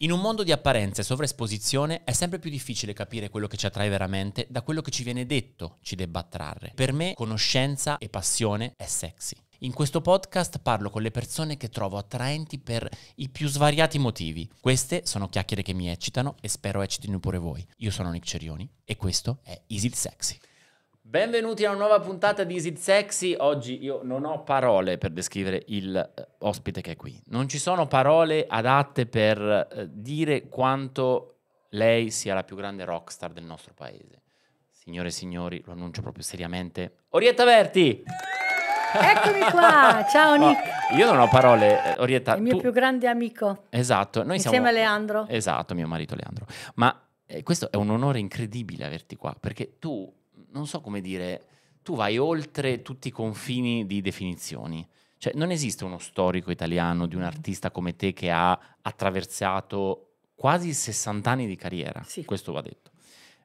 In un mondo di apparenza e sovraesposizione è sempre più difficile capire quello che ci attrae veramente da quello che ci viene detto ci debba attrarre. Per me conoscenza e passione è sexy. In questo podcast parlo con le persone che trovo attraenti per i più svariati motivi. Queste sono chiacchiere che mi eccitano e spero eccitino pure voi. Io sono Nick Cerioni e questo è Easy Sexy. Benvenuti a una nuova puntata di Easy Sexy. Oggi io non ho parole per descrivere il eh, ospite che è qui. Non ci sono parole adatte per eh, dire quanto lei sia la più grande rockstar del nostro paese. Signore e signori, lo annuncio proprio seriamente. Orietta Verti! Eccomi qua, ciao Nick. Oh, io non ho parole, eh, Orietta. Il mio tu- più grande amico. Esatto, noi Insieme siamo... a Leandro. Esatto, mio marito Leandro. Ma eh, questo è un onore incredibile averti qua, perché tu, non so come dire, tu vai oltre tutti i confini di definizioni. Cioè, non esiste uno storico italiano di un artista come te che ha attraversato quasi 60 anni di carriera. Sì. Questo va detto.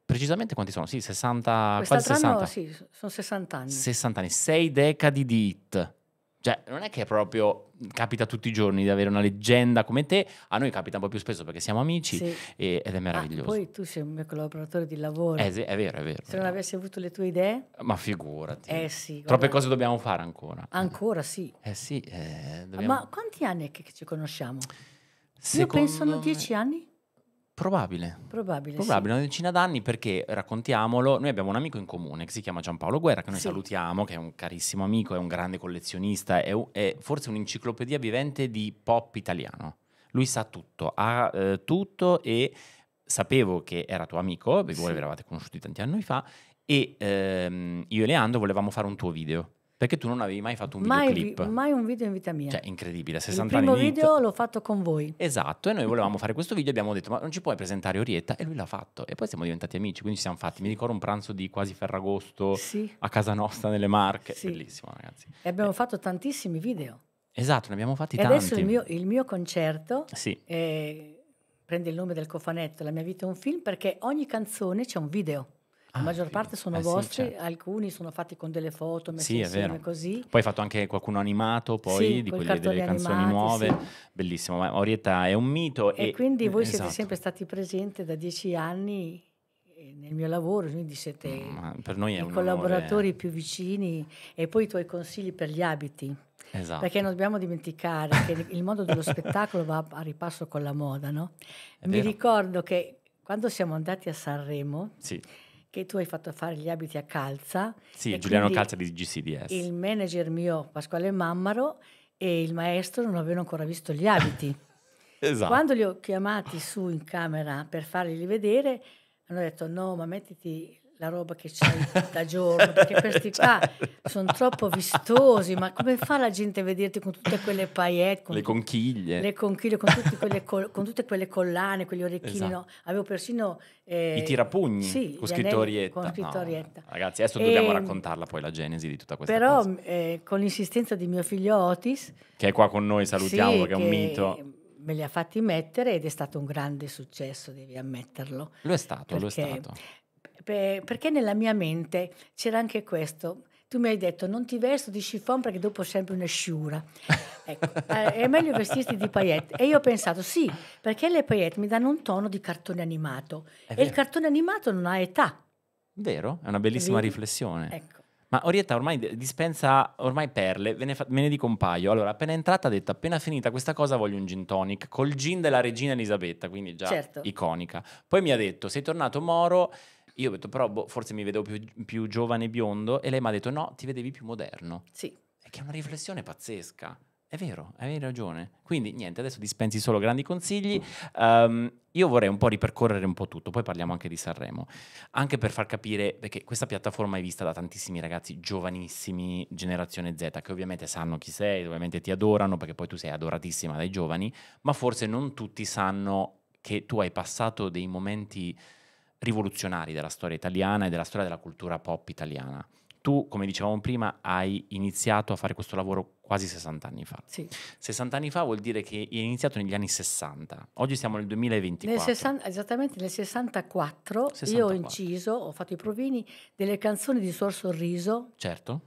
Precisamente quanti sono? Sì, 60, quasi Quest'altro 60. anno sì, sono 60 anni. 60 anni, 6 decadi di hit. Cioè, non è che proprio capita tutti i giorni di avere una leggenda come te, a noi capita un po' più spesso perché siamo amici Sì. e- ed è Ah, meraviglioso. poi tu sei un mio collaboratore di lavoro. Eh, è vero, è vero. Se non avessi avuto le tue idee, Ma figurati. eh sì. Troppe cose dobbiamo fare ancora. Ancora sì. Eh sì, eh, dobbiamo... Ma quanti anni è che ci conosciamo? Io Secondo penso me- dieci anni? Probabile. Probabile. Probabile, una decina d'anni perché raccontiamolo, noi abbiamo un amico in comune che si chiama Giampaolo Guerra, che noi Sì. salutiamo, che è un carissimo amico, è un grande collezionista, è, è forse un'enciclopedia vivente di pop italiano. Lui sa tutto, ha eh, tutto e sapevo che era tuo amico, perché voi Sì. vi eravate conosciuti tanti anni fa, e ehm, io e Leandro volevamo fare un tuo video, perché tu non avevi mai fatto un Mai, vi- videoclip. mai un video in vita mia. Cioè, incredibile, Il 60 primo anni video l'ho fatto con voi. Esatto, e noi volevamo fare questo video, abbiamo detto ma non ci puoi presentare Orietta? E lui l'ha fatto e poi siamo diventati amici, quindi ci siamo fatti, mi ricordo un pranzo di quasi Ferragosto Sì. a casa nostra nelle Marche, Sì. bellissimo ragazzi. E abbiamo fatto tantissimi video. Esatto, ne abbiamo fatti E tanti. adesso il mio, il mio concerto Sì, eh, prende il nome del cofanetto La mia vita è un film perché ogni canzone c'è un video. La Ah, maggior parte sono Eh sì, vostri, certo. alcuni sono fatti con delle foto messe Sì, insieme così. Poi hai fatto anche qualcuno animato, poi Sì, di quelle delle cartoni canzoni animati, nuove, sì. bellissimo. Ma Orietta è un mito E, quindi voi siete esatto. sempre stati presenti da dieci anni nel mio lavoro, quindi siete i collaboratori onore. più vicini e poi i tuoi consigli per gli abiti. Esatto. Perché non dobbiamo dimenticare che il mondo dello spettacolo va a ripasso con la moda, no? Mi ricordo che quando siamo andati a Sanremo, Sì, che tu hai fatto fare gli abiti a calza, sì Giuliano Calza di GCDS. il manager mio Pasquale Mammaro e il maestro non avevano ancora visto gli abiti. Esatto. Quando li ho chiamati su in camera per farli vedere, hanno detto no, ma mettiti la roba che c'hai da giorno, perché questi qua Certo. sono troppo vistosi, ma come fa la gente a vederti con tutte quelle paillette, con Le conchiglie. le conchiglie, con, col- con tutte quelle collane, quegli orecchini, Esatto. no? avevo persino... eh, I tirapugni sì, con scritto Orietta. Con scritto No. Ragazzi, adesso dobbiamo Ehm, raccontarla poi la genesi di tutta questa Però cosa. eh, con l'insistenza di mio figlio Otis, Che è qua con noi, salutiamo sì, perché è un mito. Me li ha fatti mettere ed è stato un grande successo, devi ammetterlo. Lo è stato, lo è stato. Pe- perché nella mia mente c'era anche questo. Tu mi hai detto non ti vesto di chiffon perché dopo sembri una sciura. Ecco, eh, è meglio vestirti di paillette. E io ho pensato sì, perché le paillette mi danno un tono di cartone animato. È e il vero. cartone animato non ha età. Vero? È una bellissima Vedi? riflessione. Ecco. Ma Orietta ormai dispensa ormai perle, ve ne, fa- me ne dico un paio. Allora, appena entrata ha detto, appena finita questa cosa voglio un gin tonic, col gin della regina Elisabetta, quindi già Certo. iconica. Poi mi ha detto, sei tornato Moro, io ho detto, però boh, forse mi vedevo più, più giovane e biondo, e lei mi ha detto, no, ti vedevi più moderno. Sì. E che è una riflessione pazzesca. È vero, hai ragione. Quindi niente, adesso dispensi solo grandi consigli. Ehm, io vorrei un po' ripercorrere un po' tutto, poi parliamo anche di Sanremo. Anche per far capire, perché questa piattaforma è vista da tantissimi ragazzi giovanissimi, generazione Z, che ovviamente sanno chi sei, ovviamente ti adorano, perché poi tu sei adoratissima dai giovani, ma forse non tutti sanno che tu hai passato dei momenti rivoluzionari della storia italiana e della storia della cultura pop italiana. Tu, come dicevamo prima, hai iniziato a fare questo lavoro quasi 60 anni fa. sì. 60 anni fa vuol dire che hai iniziato negli anni 60. Oggi siamo nel 2024. Nel 60 esattamente nel 64, io ho 64. inciso, ho fatto i provini delle canzoni di Suor Sorriso Certo,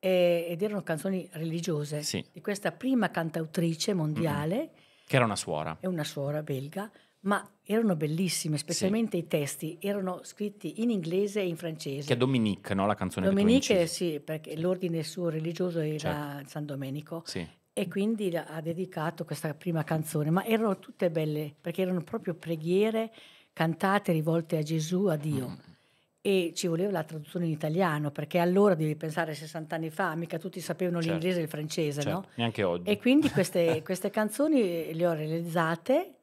eh, ed erano canzoni religiose sì, di questa prima cantautrice mondiale che era una suora. e una suora belga, ma erano bellissime, specialmente i testi, erano scritti in inglese e in francese. Che è Dominique, no? La canzone che tu Dominique, sì, perché l'ordine suo religioso era Certo. San Domenico Sì. e quindi ha dedicato questa prima canzone, ma erano tutte belle perché erano proprio preghiere cantate rivolte a Gesù, a Dio. Mm. E ci voleva la traduzione in italiano, perché allora devi pensare 60 anni fa, mica tutti sapevano Certo. l'inglese e il francese, no? Certo, Neanche oggi. E quindi queste, queste canzoni le ho realizzate,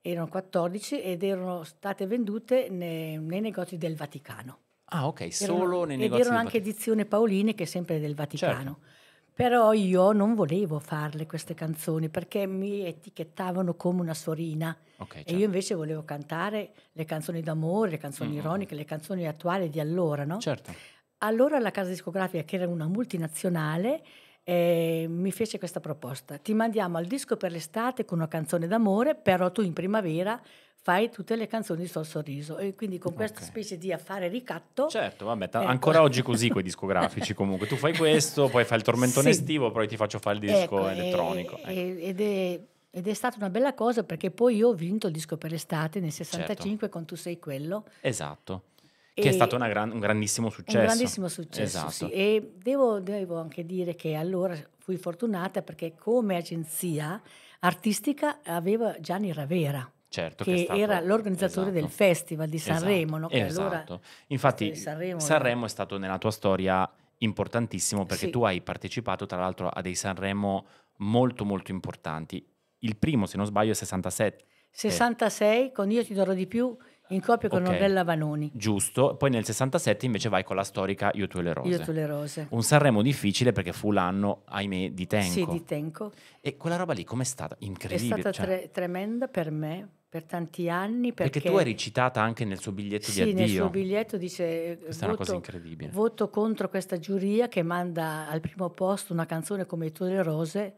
erano 14 ed erano state vendute ne- nei, negozi del Vaticano. Ah, ok, Erano- solo nei ed negozi erano del anche Vaticano. edizione Paolini, che è sempre del Vaticano. Certo. Però io non volevo farle queste canzoni perché mi etichettavano come una sorina Ok, e certo. io invece volevo cantare le canzoni d'amore, le canzoni Mm, mm, ironiche, le canzoni attuali di allora, no? Certo. Allora la casa discografica, che era una multinazionale, eh, mi fece questa proposta. Ti mandiamo al disco per l'estate con una canzone d'amore, però tu in primavera fai tutte le canzoni di Sol Sorriso. E quindi con questa Ok. specie di affare ricatto... Certo, vabbè, ta- Ecco. ancora oggi così con i discografici comunque. Tu fai questo, poi fai il tormentone Sì. estivo, poi ti faccio fare il disco Ecco, elettronico. ecco. e- ed, è, ed è stata una bella cosa perché poi io ho vinto il disco per l'estate nel Certo. 65 con Tu sei quello. Esatto. Che è stato gran- un grandissimo successo. Un grandissimo successo, Esatto. sì. E devo, devo anche dire che allora fui fortunata perché come agenzia artistica aveva Gianni Ravera, Certo, che, è stato- era l'organizzatore esatto. del Festival di Esatto, Sanremo. no? Che allora esatto. Infatti di Sanremo Sanremo, è stato nella tua storia importantissimo perché Sì. tu hai partecipato tra l'altro a dei Sanremo molto molto importanti. Il primo, se non sbaglio, è 67, 66 con Io ti darò di più in coppia con Ok. Ornella Vanoni. giusto? Poi nel 67 invece vai con la storica Io tu e le rose. Io tu le rose. Un Sanremo difficile perché fu l'anno, ahimè, di Tenco. Sì, di Tenco. E quella roba lì com'è stata? È Incredibile. stata cioè, tre- tremenda per me, per tanti anni. Perché, perché tu eri citata anche nel suo biglietto sì, di nel addio. suo biglietto dice Questa è una cosa voto, incredibile. voto contro questa giuria che manda al primo posto una canzone come I tuoi le rose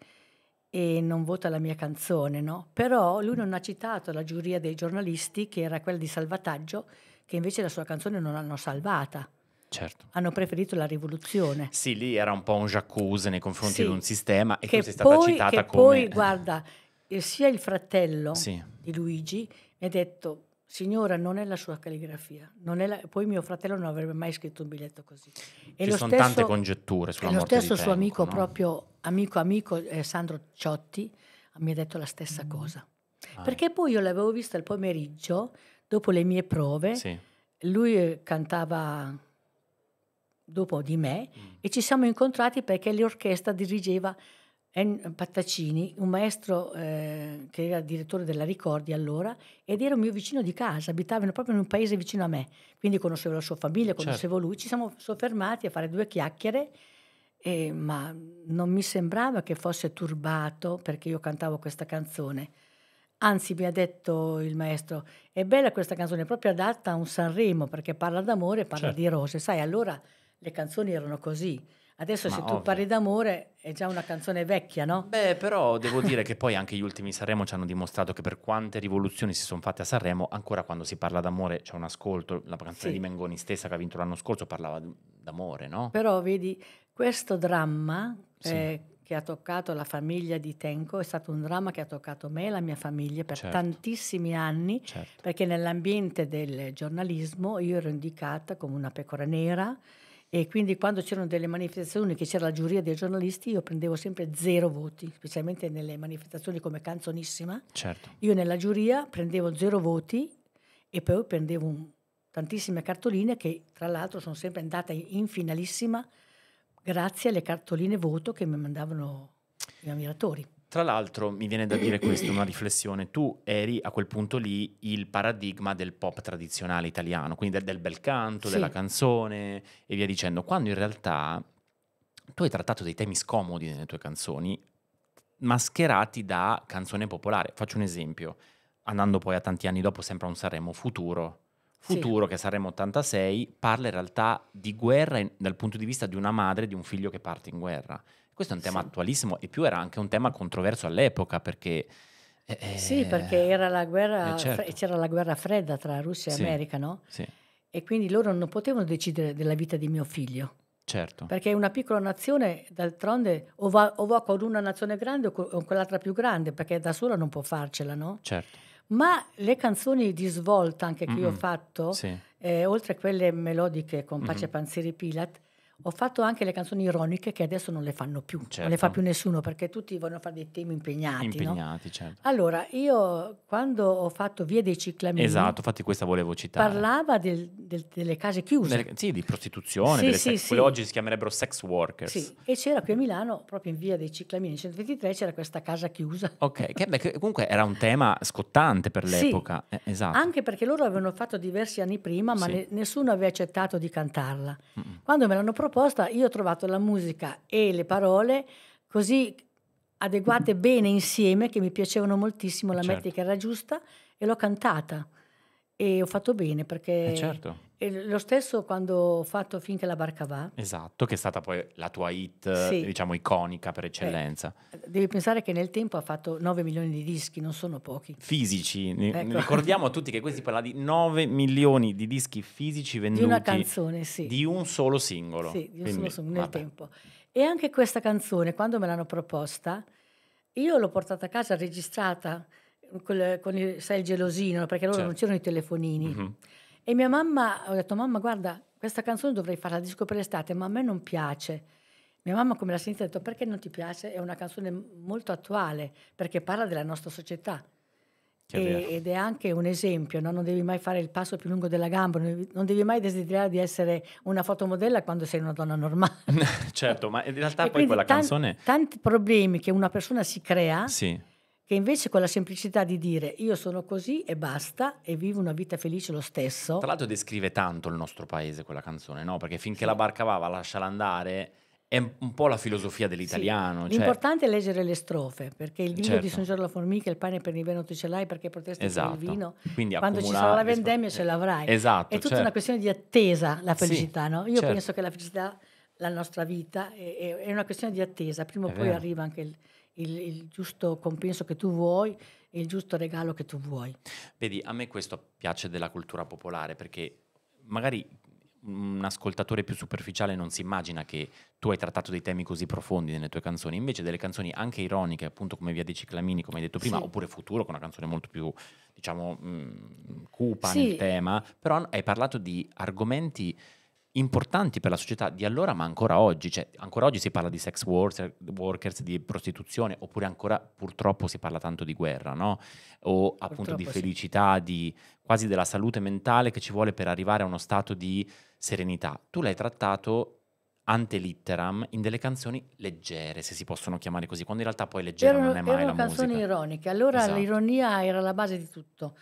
e non vota la mia canzone, no? Però lui non ha citato la giuria dei giornalisti, che era quella di salvataggio, che invece la sua canzone non l'hanno salvata. Certo. Hanno preferito la rivoluzione. Sì, lì era un po' un j'accuse nei confronti Sì. di un sistema e che tu sei stata poi, citata che come... poi, guarda, eh, sia il fratello Sì, di Luigi mi ha detto signora non è la sua calligrafia non è la-" poi mio fratello non avrebbe mai scritto un biglietto così e ci lo sono stesso, tante congetture sulla e lo morte stesso suo amico no? proprio amico amico eh, Sandro Ciotti mi ha detto la stessa cosa. Ah, perché poi io l'avevo vista il pomeriggio dopo le mie prove Sì. lui eh, cantava dopo di me Mm. e ci siamo incontrati perché l'orchestra dirigeva En- Pattacini, un maestro eh, che era direttore della Ricordi allora, ed era un mio vicino di casa, abitavano proprio in un paese vicino a me, quindi conoscevo la sua famiglia, conoscevo lui, ci siamo soffermati a fare due chiacchiere, eh, ma non mi sembrava che fosse turbato perché io cantavo questa canzone. Anzi, mi ha detto il maestro, è bella questa canzone, è proprio adatta a un Sanremo perché parla d'amore e parla Certo. di rose. Sai, allora le canzoni erano così. Adesso Ma se tu ovvio. parli d'amore è già una canzone vecchia, no? Beh, però devo dire che poi anche gli ultimi Sanremo ci hanno dimostrato che per quante rivoluzioni si sono fatte a Sanremo, ancora quando si parla d'amore c'è un ascolto. La canzone Sì. di Mengoni stessa che ha vinto l'anno scorso parlava d'amore, no? Però vedi, questo dramma Sì. eh, che ha toccato la famiglia di Tenco è stato un dramma che ha toccato me e la mia famiglia per Certo. tantissimi anni, Certo. perché nell'ambiente del giornalismo io ero indicata come una pecora nera e quindi quando c'erano delle manifestazioni che c'era la giuria dei giornalisti io prendevo sempre zero voti, specialmente nelle manifestazioni come Canzonissima. Certo. Io nella giuria prendevo zero voti e poi prendevo un- tantissime cartoline che tra l'altro sono sempre andate in finalissima grazie alle cartoline voto che mi mandavano gli ammiratori. Tra l'altro mi viene da dire questo, una riflessione, tu eri a quel punto lì il paradigma del pop tradizionale italiano, quindi del, del bel canto, Sì. della canzone e via dicendo, quando in realtà tu hai trattato dei temi scomodi nelle tue canzoni, mascherati da canzone popolare. Faccio un esempio, andando poi a tanti anni dopo sempre a un Sanremo futuro. Sì. Futuro che è Sanremo 86 parla in realtà di guerra in- dal punto di vista di una madre e di un figlio che parte in guerra. Questo è un tema Sì. attualissimo e più era anche un tema controverso all'epoca perché... eh, Sì, eh, perché era la guerra, eh, certo. c'era la guerra fredda tra Russia Sì. e America, no? Sì, E quindi loro non potevano decidere della vita di mio figlio, certo. perché una piccola nazione, d'altronde, o va, o va con una nazione grande o co- o con quell'altra più grande, perché da sola non può farcela, no? certo. Ma le canzoni di svolta anche che io ho fatto, Sì. eh, oltre a quelle melodiche con Pace Mhm. Panzeri Pilat, ho fatto anche le canzoni ironiche che adesso non le fanno più, non le Certo. fa più nessuno perché tutti vogliono fare dei temi impegnati. no? Impegnati, certo. Allora, io quando ho fatto Via dei Ciclamini, Esatto, infatti questa volevo citare. parlava del- del- delle case chiuse. Delle- sì, di prostituzione, Sì, delle sì, sex- sì. quelle oggi si chiamerebbero sex workers. Sì, e c'era qui a Milano, proprio in via dei Ciclamini 123, c'era questa casa chiusa. Ok, che, beh, che comunque era un tema scottante per l'epoca. Eh, esatto. Anche perché loro avevano fatto diversi anni prima, ma ne- nessuno aveva accettato di cantarla. Mm-mm. Quando me l'hanno proposta, io ho trovato la musica e le parole così adeguate bene insieme che mi piacevano moltissimo, la Certo. metrica era giusta e l'ho cantata. E ho fatto bene perché Eh, certo. E lo stesso quando ho fatto Finché la barca va. Esatto, che è stata poi la tua hit, Sì. diciamo, iconica per eccellenza. Devi pensare che nel tempo ha fatto 9 milioni di dischi, non sono pochi. Fisici, Ecco. ricordiamo a tutti che qui si parla di 9 milioni di dischi fisici venduti Di una canzone, sì. di un solo singolo. Sì, di un Quindi, solo song nel vabbè. tempo. E anche questa canzone, quando me l'hanno proposta, io l'ho portata a casa registrata con il, sai, il gelosino, perché non Certo. c'erano i telefonini. Mhm. E mia mamma, ho detto, mamma, guarda, questa canzone dovrei farla a disco per l'estate, ma a me non piace. Mia mamma, come l'ha sentita, ha detto, perché non ti piace? È una canzone molto attuale, perché parla della nostra società. E- ed è anche un esempio, no? non devi mai fare il passo più lungo della gamba, non devi, mai desiderare di essere una fotomodella quando sei una donna normale. certo, ma in realtà E poi quella tan- canzone... tanti problemi che una persona si crea, Sì, che invece con la semplicità di dire io sono così e basta e vivo una vita felice lo stesso. Tra l'altro descrive tanto il nostro paese quella canzone, no? Perché finché Sì. la barca va, va, lasciala andare, è un po' la filosofia dell'italiano. Sì. cioè- L'importante è leggere le strofe, perché il grido Certo. di San Giorgio la formica, il pane per l'inverno tu ce l'hai perché protesti Esatto. per il vino. Quindi Quando ci sarà la rispo- vendemmia ce l'avrai. Esatto, È tutta certo. una questione di attesa la Sì, felicità, no? Io certo. penso che la felicità, la nostra vita, è, è- una questione di attesa. Prima o poi arriva anche il, il- il giusto compenso che tu vuoi e il giusto regalo che tu vuoi. Vedi, a me questo piace della cultura popolare perché magari un ascoltatore più superficiale non si immagina che tu hai trattato dei temi così profondi nelle tue canzoni, invece delle canzoni anche ironiche, appunto come Via dei Ciclamini, come hai detto prima, Sì. oppure Futuro, con una canzone molto più, diciamo, mh, cupa Sì. nel tema, però hai parlato di argomenti importanti per la società di allora, ma ancora oggi, cioè ancora oggi si parla di sex worker- workers, di prostituzione, oppure ancora purtroppo si parla tanto di guerra, no? O appunto di Purtroppo sì. felicità, di quasi della salute mentale che ci vuole per arrivare a uno stato di serenità. Tu l'hai trattato ante litteram in delle canzoni leggere, se si possono chiamare così, quando in realtà poi leggera Erano, non è mai erano la canzoni musica. ironiche, allora Esatto. l'ironia era la base di tutto.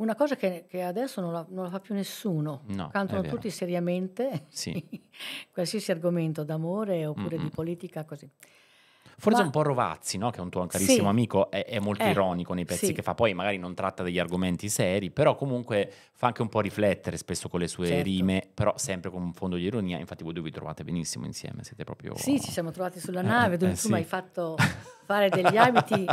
Una cosa che, che adesso non la, non la fa più nessuno. No, Cantano tutti seriamente Sì. qualsiasi argomento d'amore oppure Mm-mm. di politica, così. Forse Ma- un po' Rovazzi, no? che è un tuo carissimo Sì. amico, è, è molto Eh, ironico nei pezzi sì. che fa, poi magari non tratta degli argomenti seri, però comunque fa anche un po' riflettere spesso con le sue Certo. rime, però sempre con un fondo di ironia, infatti voi due vi trovate benissimo insieme, siete proprio... Sì, ci siamo trovati sulla Eh, nave eh, dove eh, tu sì. mi hai fatto fare degli abiti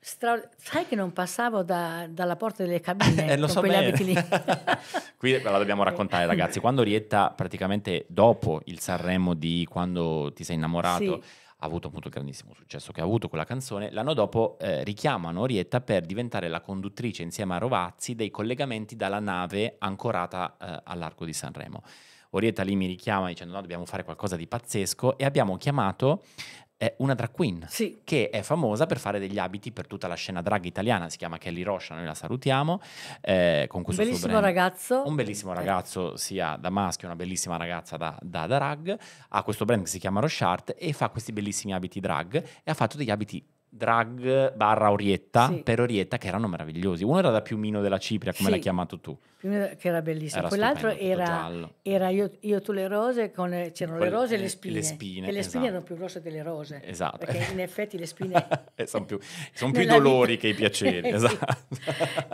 stra- Sai che non passavo da- dalla porta delle cabine Eh, lo con so quegli abiti lì. Qui ve la dobbiamo raccontare, ragazzi. Quando Rietta, praticamente dopo il Sanremo di quando ti sei innamorato, Sì. Avuto appunto il grandissimo successo che ha avuto quella canzone, l'anno dopo eh, richiamano Rietta per diventare la conduttrice insieme a Rovazzi dei collegamenti dalla nave ancorata eh, all'arco di Sanremo. Orietta lì mi richiama dicendo no, dobbiamo fare qualcosa di pazzesco e abbiamo chiamato eh, una drag queen Sì, che è famosa per fare degli abiti per tutta la scena drag italiana, si chiama Kelly Roscia, noi la salutiamo, eh, con un questo suo bellissimo ragazzo. Un bellissimo Eh, ragazzo sia da maschio, una bellissima ragazza da, da drag, ha questo brand che si chiama Rochart e fa questi bellissimi abiti drag e ha fatto degli abiti drag barra Orietta Sì. per Orietta che erano meravigliosi. Uno era da Piumino della Cipria, come Sì. l'hai chiamato tu. Che era bellissimo. Quell'altro era, era io, io, tu le rose, con, c'erano le Quelle- rose e le- le spine. le spine, e le spine esatto. erano più rosse delle rose. Esatto. Perché in effetti le spine... sono più, son più i dolori vita- che i piaceri. Sì. esatto.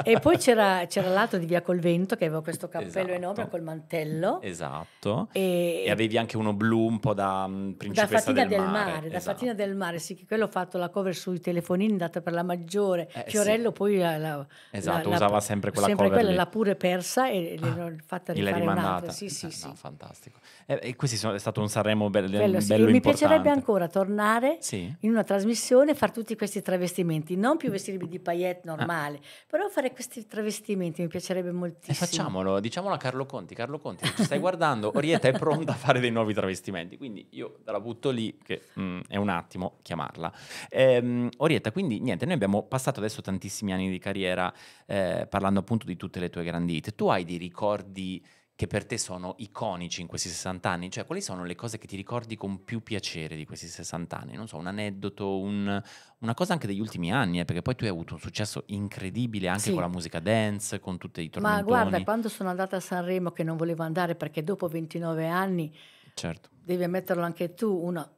E poi c'era, c'era l'altro di Via col Vento che aveva questo cappello Esatto. enorme col mantello. Esatto. E, E avevi anche uno blu un po' da mm, da principessa Fatina del, del Mare, da esatto. Fatina del Mare, sì, che quello ho fatto la cover su sui telefonini, data per la maggiore. Eh, sì. Fiorello poi la, la- Esatto, la- usava la- sempre quella sempre cover quella l'ha pure persa e Ah, l'ho fatta rifare un'altra. rimandata? Sì, sì, Eh, sì. no, fantastico. E, e questi sono, è stato un Sanremo be- Quello sì. bello E mi piacerebbe ancora tornare Sì? in una trasmissione e fare tutti questi travestimenti, non più vestirmi di paillette normale, però fare questi travestimenti mi piacerebbe E moltissimo. facciamolo, diciamolo a Carlo Conti. Carlo Conti, se ci stai guardando, Orietta è pronta a fare dei nuovi travestimenti. Quindi io te la butto lì, che mm, è un attimo chiamarla. Ehm, Orietta, quindi niente, noi abbiamo passato adesso tantissimi anni di carriera eh, parlando appunto di tutte le tue grandi hit. Tu hai dei ricordi che per te sono iconici in questi 60 anni? Cioè, quali sono le cose che ti ricordi con più piacere di questi 60 anni? Non so, un aneddoto, un- una cosa anche degli ultimi anni, eh, perché poi tu hai avuto un successo incredibile anche Sì. con la musica dance, con tutti i Ma tormentoni. guarda, quando sono andata a Sanremo che non volevo andare perché dopo 29 anni Certo. devi ammetterlo anche tu, una,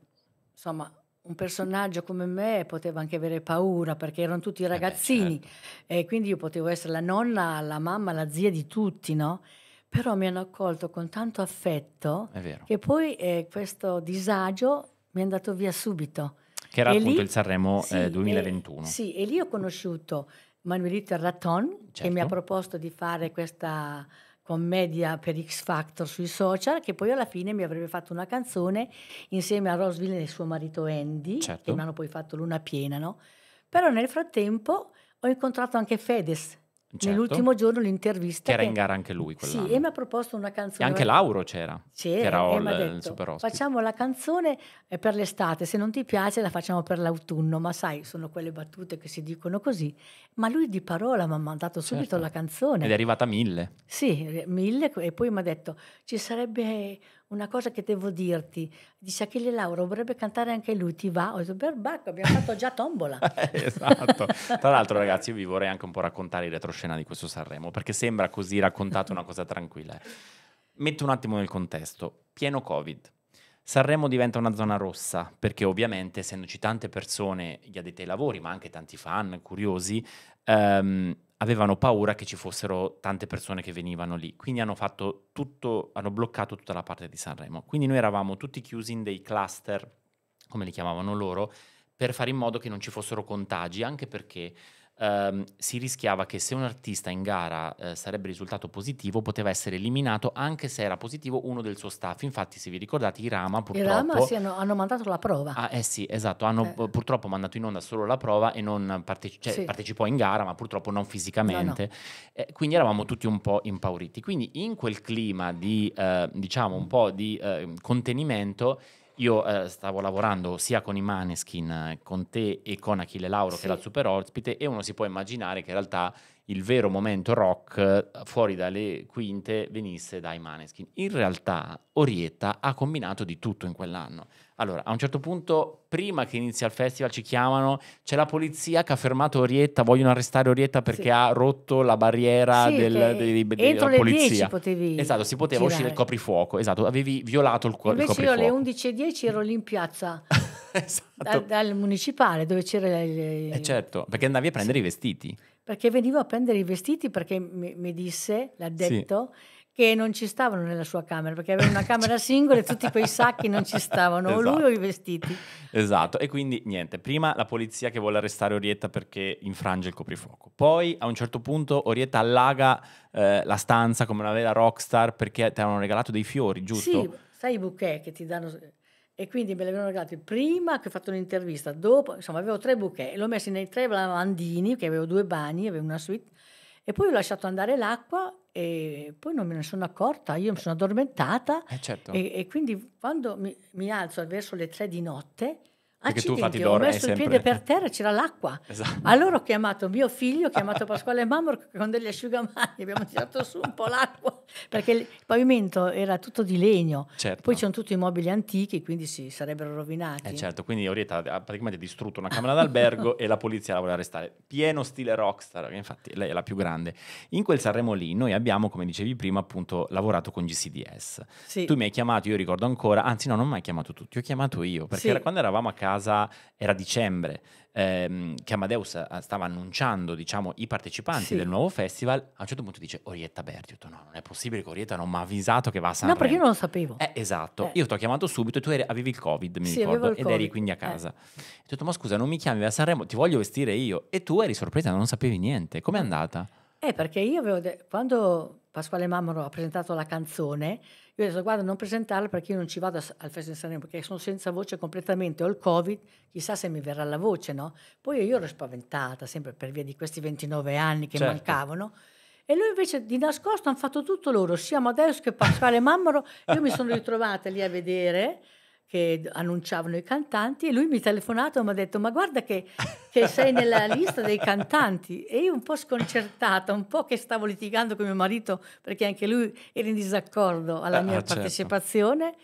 insomma, un personaggio come me poteva anche avere paura perché erano tutti Eh beh, ragazzini certo. e quindi io potevo essere la nonna, la mamma, la zia di tutti, no? Però mi hanno accolto con tanto affetto che poi eh, questo disagio mi è andato via subito. Che era E appunto lì- il Sanremo sì, eh, e- 2021. sì, e lì ho conosciuto Manuelito Raton che mi ha Certo. proposto di fare questa commedia per X Factor sui social, che poi alla fine mi avrebbe fatto una canzone insieme a Rosville e suo marito Andy, Certo. che mi hanno poi fatto Luna Piena, no? Però nel frattempo ho incontrato anche Fedez, Certo. nell'ultimo giorno l'intervista. Che era in gara anche lui Sì, quell'anno. e mi ha proposto una E canzone. anche Lauro c'era. C'era, che era e il- super ospite. facciamo la canzone eh, per l'estate, se non ti piace la facciamo per l'autunno, ma sai, sono quelle battute che si dicono così. Ma lui di parola mi ha mandato subito Certo. la canzone. Ed è arrivata a mille. Sì, mille, e poi mi ha detto, ci sarebbe una cosa che devo dirti. Dice Achille Lauro, vorrebbe cantare anche lui, ti va? Ho detto, perbacco, abbiamo fatto già tombola. esatto. Tra l'altro, ragazzi, io vi vorrei anche un po' raccontare il retroscena di questo Sanremo, perché sembra così raccontato una cosa tranquilla. Metto un attimo nel contesto. Pieno Covid. Sanremo diventa una zona rossa perché ovviamente essendoci tante persone, gli addetti ai lavori, ma anche tanti fan curiosi, ehm, avevano paura che ci fossero tante persone che venivano lì. Quindi hanno tutto, hanno bloccato tutta la parte di Sanremo. Quindi noi eravamo tutti chiusi in dei cluster, come li chiamavano loro, per fare in modo che non ci fossero contagi, anche perché ehm, si rischiava che se un artista in gara eh, sarebbe risultato positivo, poteva essere eliminato anche se era positivo uno del suo staff. Infatti, se vi ricordate, i Rama I purtroppo... Rama sì, hanno, hanno mandato la prova. Ah, eh sì, esatto, hanno Eh. pu- purtroppo mandato in onda solo la prova e non parteci- cioè, Sì. partecipò in gara, ma purtroppo non fisicamente. Eh, quindi eravamo tutti un po' impauriti. Quindi in quel clima di, eh, diciamo, un po' di eh, contenimento, io eh, stavo lavorando sia con i Maneskin, eh, con te e con Achille Lauro, che Sì. era il super ospite, e uno si può immaginare che in realtà il vero momento rock eh, fuori dalle quinte venisse dai Maneskin. In realtà Orietta ha combinato di tutto in quell'anno. Allora, a un certo punto, prima che inizia il festival, ci chiamano, c'è la polizia che ha fermato Orietta, vogliono arrestare Orietta perché Sì. ha rotto la barriera Sì, del, dei- dei- entro della le 10 polizia. potevi Esatto, si poteva uscire il girare. coprifuoco, esatto, avevi violato il, il Invece io coprifuoco. alle 11.10 ero lì in piazza esatto. dal, dal municipale dove c'era il... Eh, certo, perché andavi a prendere i vestiti. Perché venivo a prendere i vestiti perché mi, mi disse, l'ha detto, che non ci stavano nella sua camera, perché aveva una camera singola e tutti quei sacchi non ci stavano, o lui Esatto. o i vestiti. Esatto, e quindi niente, prima la polizia che vuole arrestare Orietta perché infrange il coprifuoco, poi a un certo punto Orietta allaga eh, la stanza come una vera rockstar perché ti avevano regalato dei fiori, giusto? Sì, sai i bouquet che ti danno... E quindi me li avevano regalati prima che ho fatto un'intervista, dopo, insomma avevo tre bouquet e l'ho messi nei tre lavandini, che avevo due bagni, avevo una suite, e poi ho lasciato andare l'acqua e poi non me ne sono accorta, io mi sono addormentata Eh certo. E, e quindi quando mi, mi alzo verso le tre di notte, Perché tu, infatti, accidenti, ho messo il sempre- piede per terra e c'era l'acqua. Esatto. Allora ho chiamato mio figlio, ho chiamato Pasquale Mamor con degli asciugamani, abbiamo tirato su un po' l'acqua, perché il pavimento era tutto di legno. Certo. Poi c'erano tutti i mobili antichi, quindi si sarebbero rovinati. Eh certo, quindi Orietta ha praticamente distrutto una camera d'albergo e la polizia la vuole arrestare. Pieno stile rockstar, infatti lei è la più grande. In quel Sanremo lì noi abbiamo, come dicevi prima, appunto lavorato con GCDS. Sì. Tu mi hai chiamato, io ricordo ancora, anzi no, non mi hai chiamato tu, ti ho chiamato io, perché Sì. era- quando eravamo a casa casa, era dicembre, ehm, che Amadeus eh, stava annunciando, diciamo, i partecipanti Sì. del nuovo festival, a un certo punto dice Orietta Berti, ho detto no, non è possibile che Orietta non mi ha avvisato che va a No, Sanremo. perché io non lo sapevo. Eh, esatto, Eh. io ti ho chiamato subito e tu eri- avevi il covid, mi Sì, ricordo, ed eri Covid, quindi a eh. casa. Ho detto, ma scusa, non mi chiami a Sanremo, ti voglio vestire io. E tu eri sorpresa, non sapevi niente. Com'è No. andata? Eh, perché io avevo de- quando Pasquale Mammaro ha presentato la canzone, io ho detto guarda non presentarla perché io non ci vado al Festival di Sanremo perché sono senza voce completamente, ho il Covid, chissà se mi verrà la voce, no? Poi io ero spaventata, sempre per via di questi 29 anni che Certo. mancavano. E lui invece di nascosto hanno fatto tutto loro, sia Amadeus che Pasquale Mammaro. Io mi sono ritrovata lì a vedere che annunciavano i cantanti e lui mi ha telefonato e mi ha detto ma guarda che, che sei nella lista dei cantanti e io un po' sconcertata, un po' che stavo litigando con mio marito perché anche lui era in disaccordo alla Ah, mia ah, certo. partecipazione.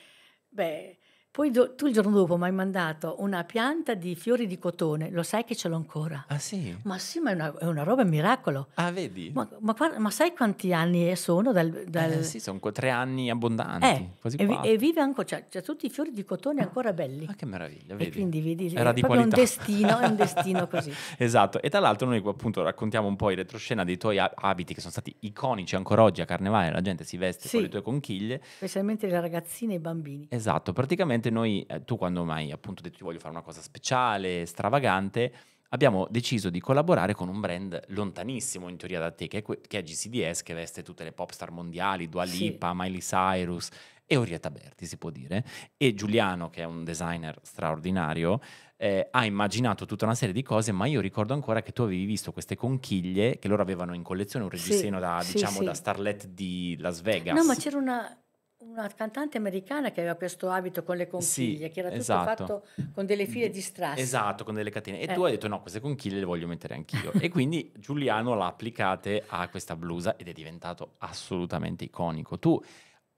Beh, poi do- tu il giorno dopo mi hai mandato una pianta di fiori di cotone, lo sai che ce l'ho ancora. Ah sì? Ma sì, ma è una, è una roba miracolo. Ah, vedi? Ma, ma guarda- ma sai quanti anni sono dal... dal- Eh, sì, sono tre anni abbondanti, Eh, quasi e, vi- e vive ancora, c'ha, c'ha tutti i fiori di cotone ancora belli. Ah, che meraviglia, E vedi? quindi vedi, Era è di proprio un qualità. destino, è un destino così. Esatto, e tra l'altro noi appunto raccontiamo un po' in retroscena dei tuoi abiti che sono stati iconici ancora oggi a Carnevale, la gente si veste con Sì. le tue conchiglie. Specialmente le ragazzine e i bambini. Esatto, praticamente noi, eh, tu quando mai appunto detto ti voglio fare una cosa speciale, stravagante, abbiamo deciso di collaborare con un brand lontanissimo in teoria da te, che è, que- che è GCDS, che veste tutte le pop star mondiali, Dua Sì. Lipa, Miley Cyrus e Orietta Berti, si può dire. E Giuliano, che è un designer straordinario, eh, ha immaginato tutta una serie di cose, ma io ricordo ancora che tu avevi visto queste conchiglie che loro avevano in collezione un Sì, reggiseno da, sì, diciamo, sì. da starlet di Las Vegas. No, ma c'era una, una cantante americana che aveva questo abito con le conchiglie, Sì, che era tutto esatto. fatto con delle file di strass. Esatto, con delle catene. E Eh. tu hai detto no, queste conchiglie le voglio mettere anch'io. e quindi Giuliano l'ha applicate a questa blusa ed è diventato assolutamente iconico. Tu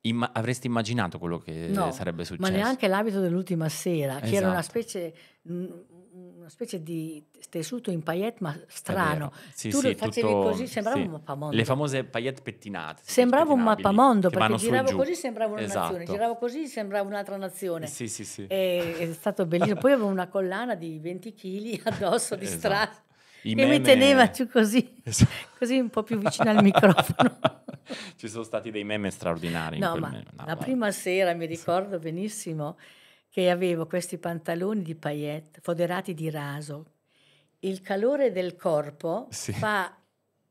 imma- avresti immaginato quello che No, sarebbe Ma successo? neanche l'abito dell'ultima sera, che era una Esatto. specie, mm, una specie di tessuto in paillette, ma strano. Sì, tu sì, lo facevi tutto- così, sembrava sì. un mappamondo. Le famose paillette pettinate. Sembrava un mappamondo, perché giravo così sembrava una Esatto. nazione, giravo così sembrava un'altra nazione. Sì, sì, sì. E- è stato bellissimo. Poi avevo una collana di 20 kg addosso di Esatto. strass I che mi meme- teneva giù così, Esatto. così un po' più vicino al microfono. Ci sono stati dei meme straordinari. in No, ma meme. No, la guarda. prima sera mi ricordo benissimo che avevo questi pantaloni di paillette foderati di raso. Il calore del corpo Sì. fa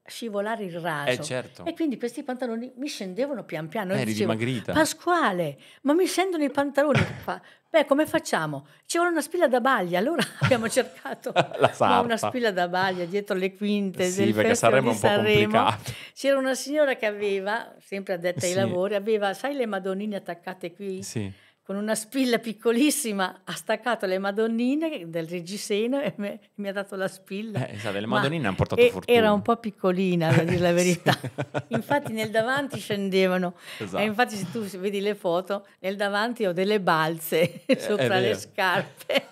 scivolare il raso. Eh, certo. E quindi questi pantaloni mi scendevano pian piano. Io Eri dicevo, dimagrita. Pasquale, ma mi scendono i pantaloni. Fa, Beh, come facciamo? Ci vuole una spilla da baglia. Allora abbiamo cercato La una spilla da baglia dietro le quinte Sì, del perché Sanremo di un po' Sanremo. complicato. C'era una signora che aveva, sempre addetta ai Sì. lavori, aveva, sai le madonnine attaccate qui? Sì. Con una spilla piccolissima ha staccato le madonnine del reggiseno e me- mi ha dato la spilla. Eh, esatto, le Ma- madonnine hanno portato e- fortuna. Era un po' piccolina, a dire la verità. Infatti nel davanti scendevano. Esatto. E infatti se tu vedi le foto, nel davanti ho delle balze sopra le scarpe.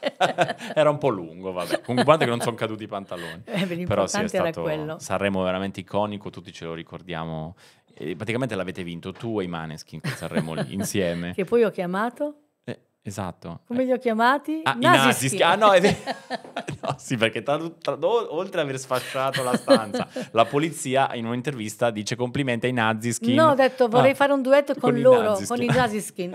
era un po' lungo, vabbè. Comunque guarda che non sono caduti i pantaloni. Eh, beh, Però sì, è stato quello. Sanremo veramente iconico, tutti ce lo ricordiamo. E praticamente l'avete vinto tu e i Maneskin quel Sanremo lì, insieme. Che poi ho chiamato? Eh, esatto. Come li ho chiamati? Ah, i Nazischi. Nazischi. Ah, no, è. No, sì, perché tra- tra- oltre ad aver sfasciato la stanza, la polizia in un'intervista dice complimenti ai Naziskin. No, ho detto vorrei Ah, fare un duetto con, i loro, Naziskin. con i Naziskin.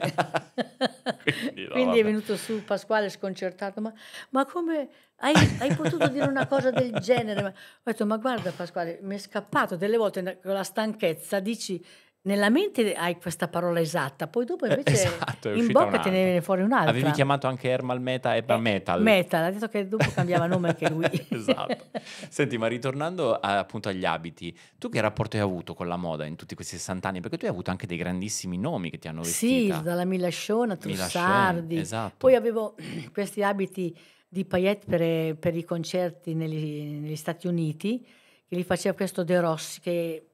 Quindi, no, Quindi è venuto su Pasquale sconcertato, ma, ma come hai, hai potuto dire una cosa del genere? Ma- Ho detto, ma guarda Pasquale, mi è scappato delle volte con la stanchezza, dici, nella mente hai questa parola esatta, poi dopo Eh, invece esatto, in bocca te ne viene fuori un'altra. Avevi chiamato anche Ermal Meta e Eh, Metal. Metal, ha detto che dopo cambiava nome anche lui. esatto. Senti, ma ritornando a- appunto agli abiti, tu che rapporto hai avuto con la moda in tutti questi 60 anni? Perché tu hai avuto anche dei grandissimi nomi che ti hanno Sì, vestita. dalla Milasciona, Milascione, Trussardi. esatto. Poi avevo questi abiti di paillette per, per i concerti negli, negli Stati Uniti, che li faceva questo De Rossi, che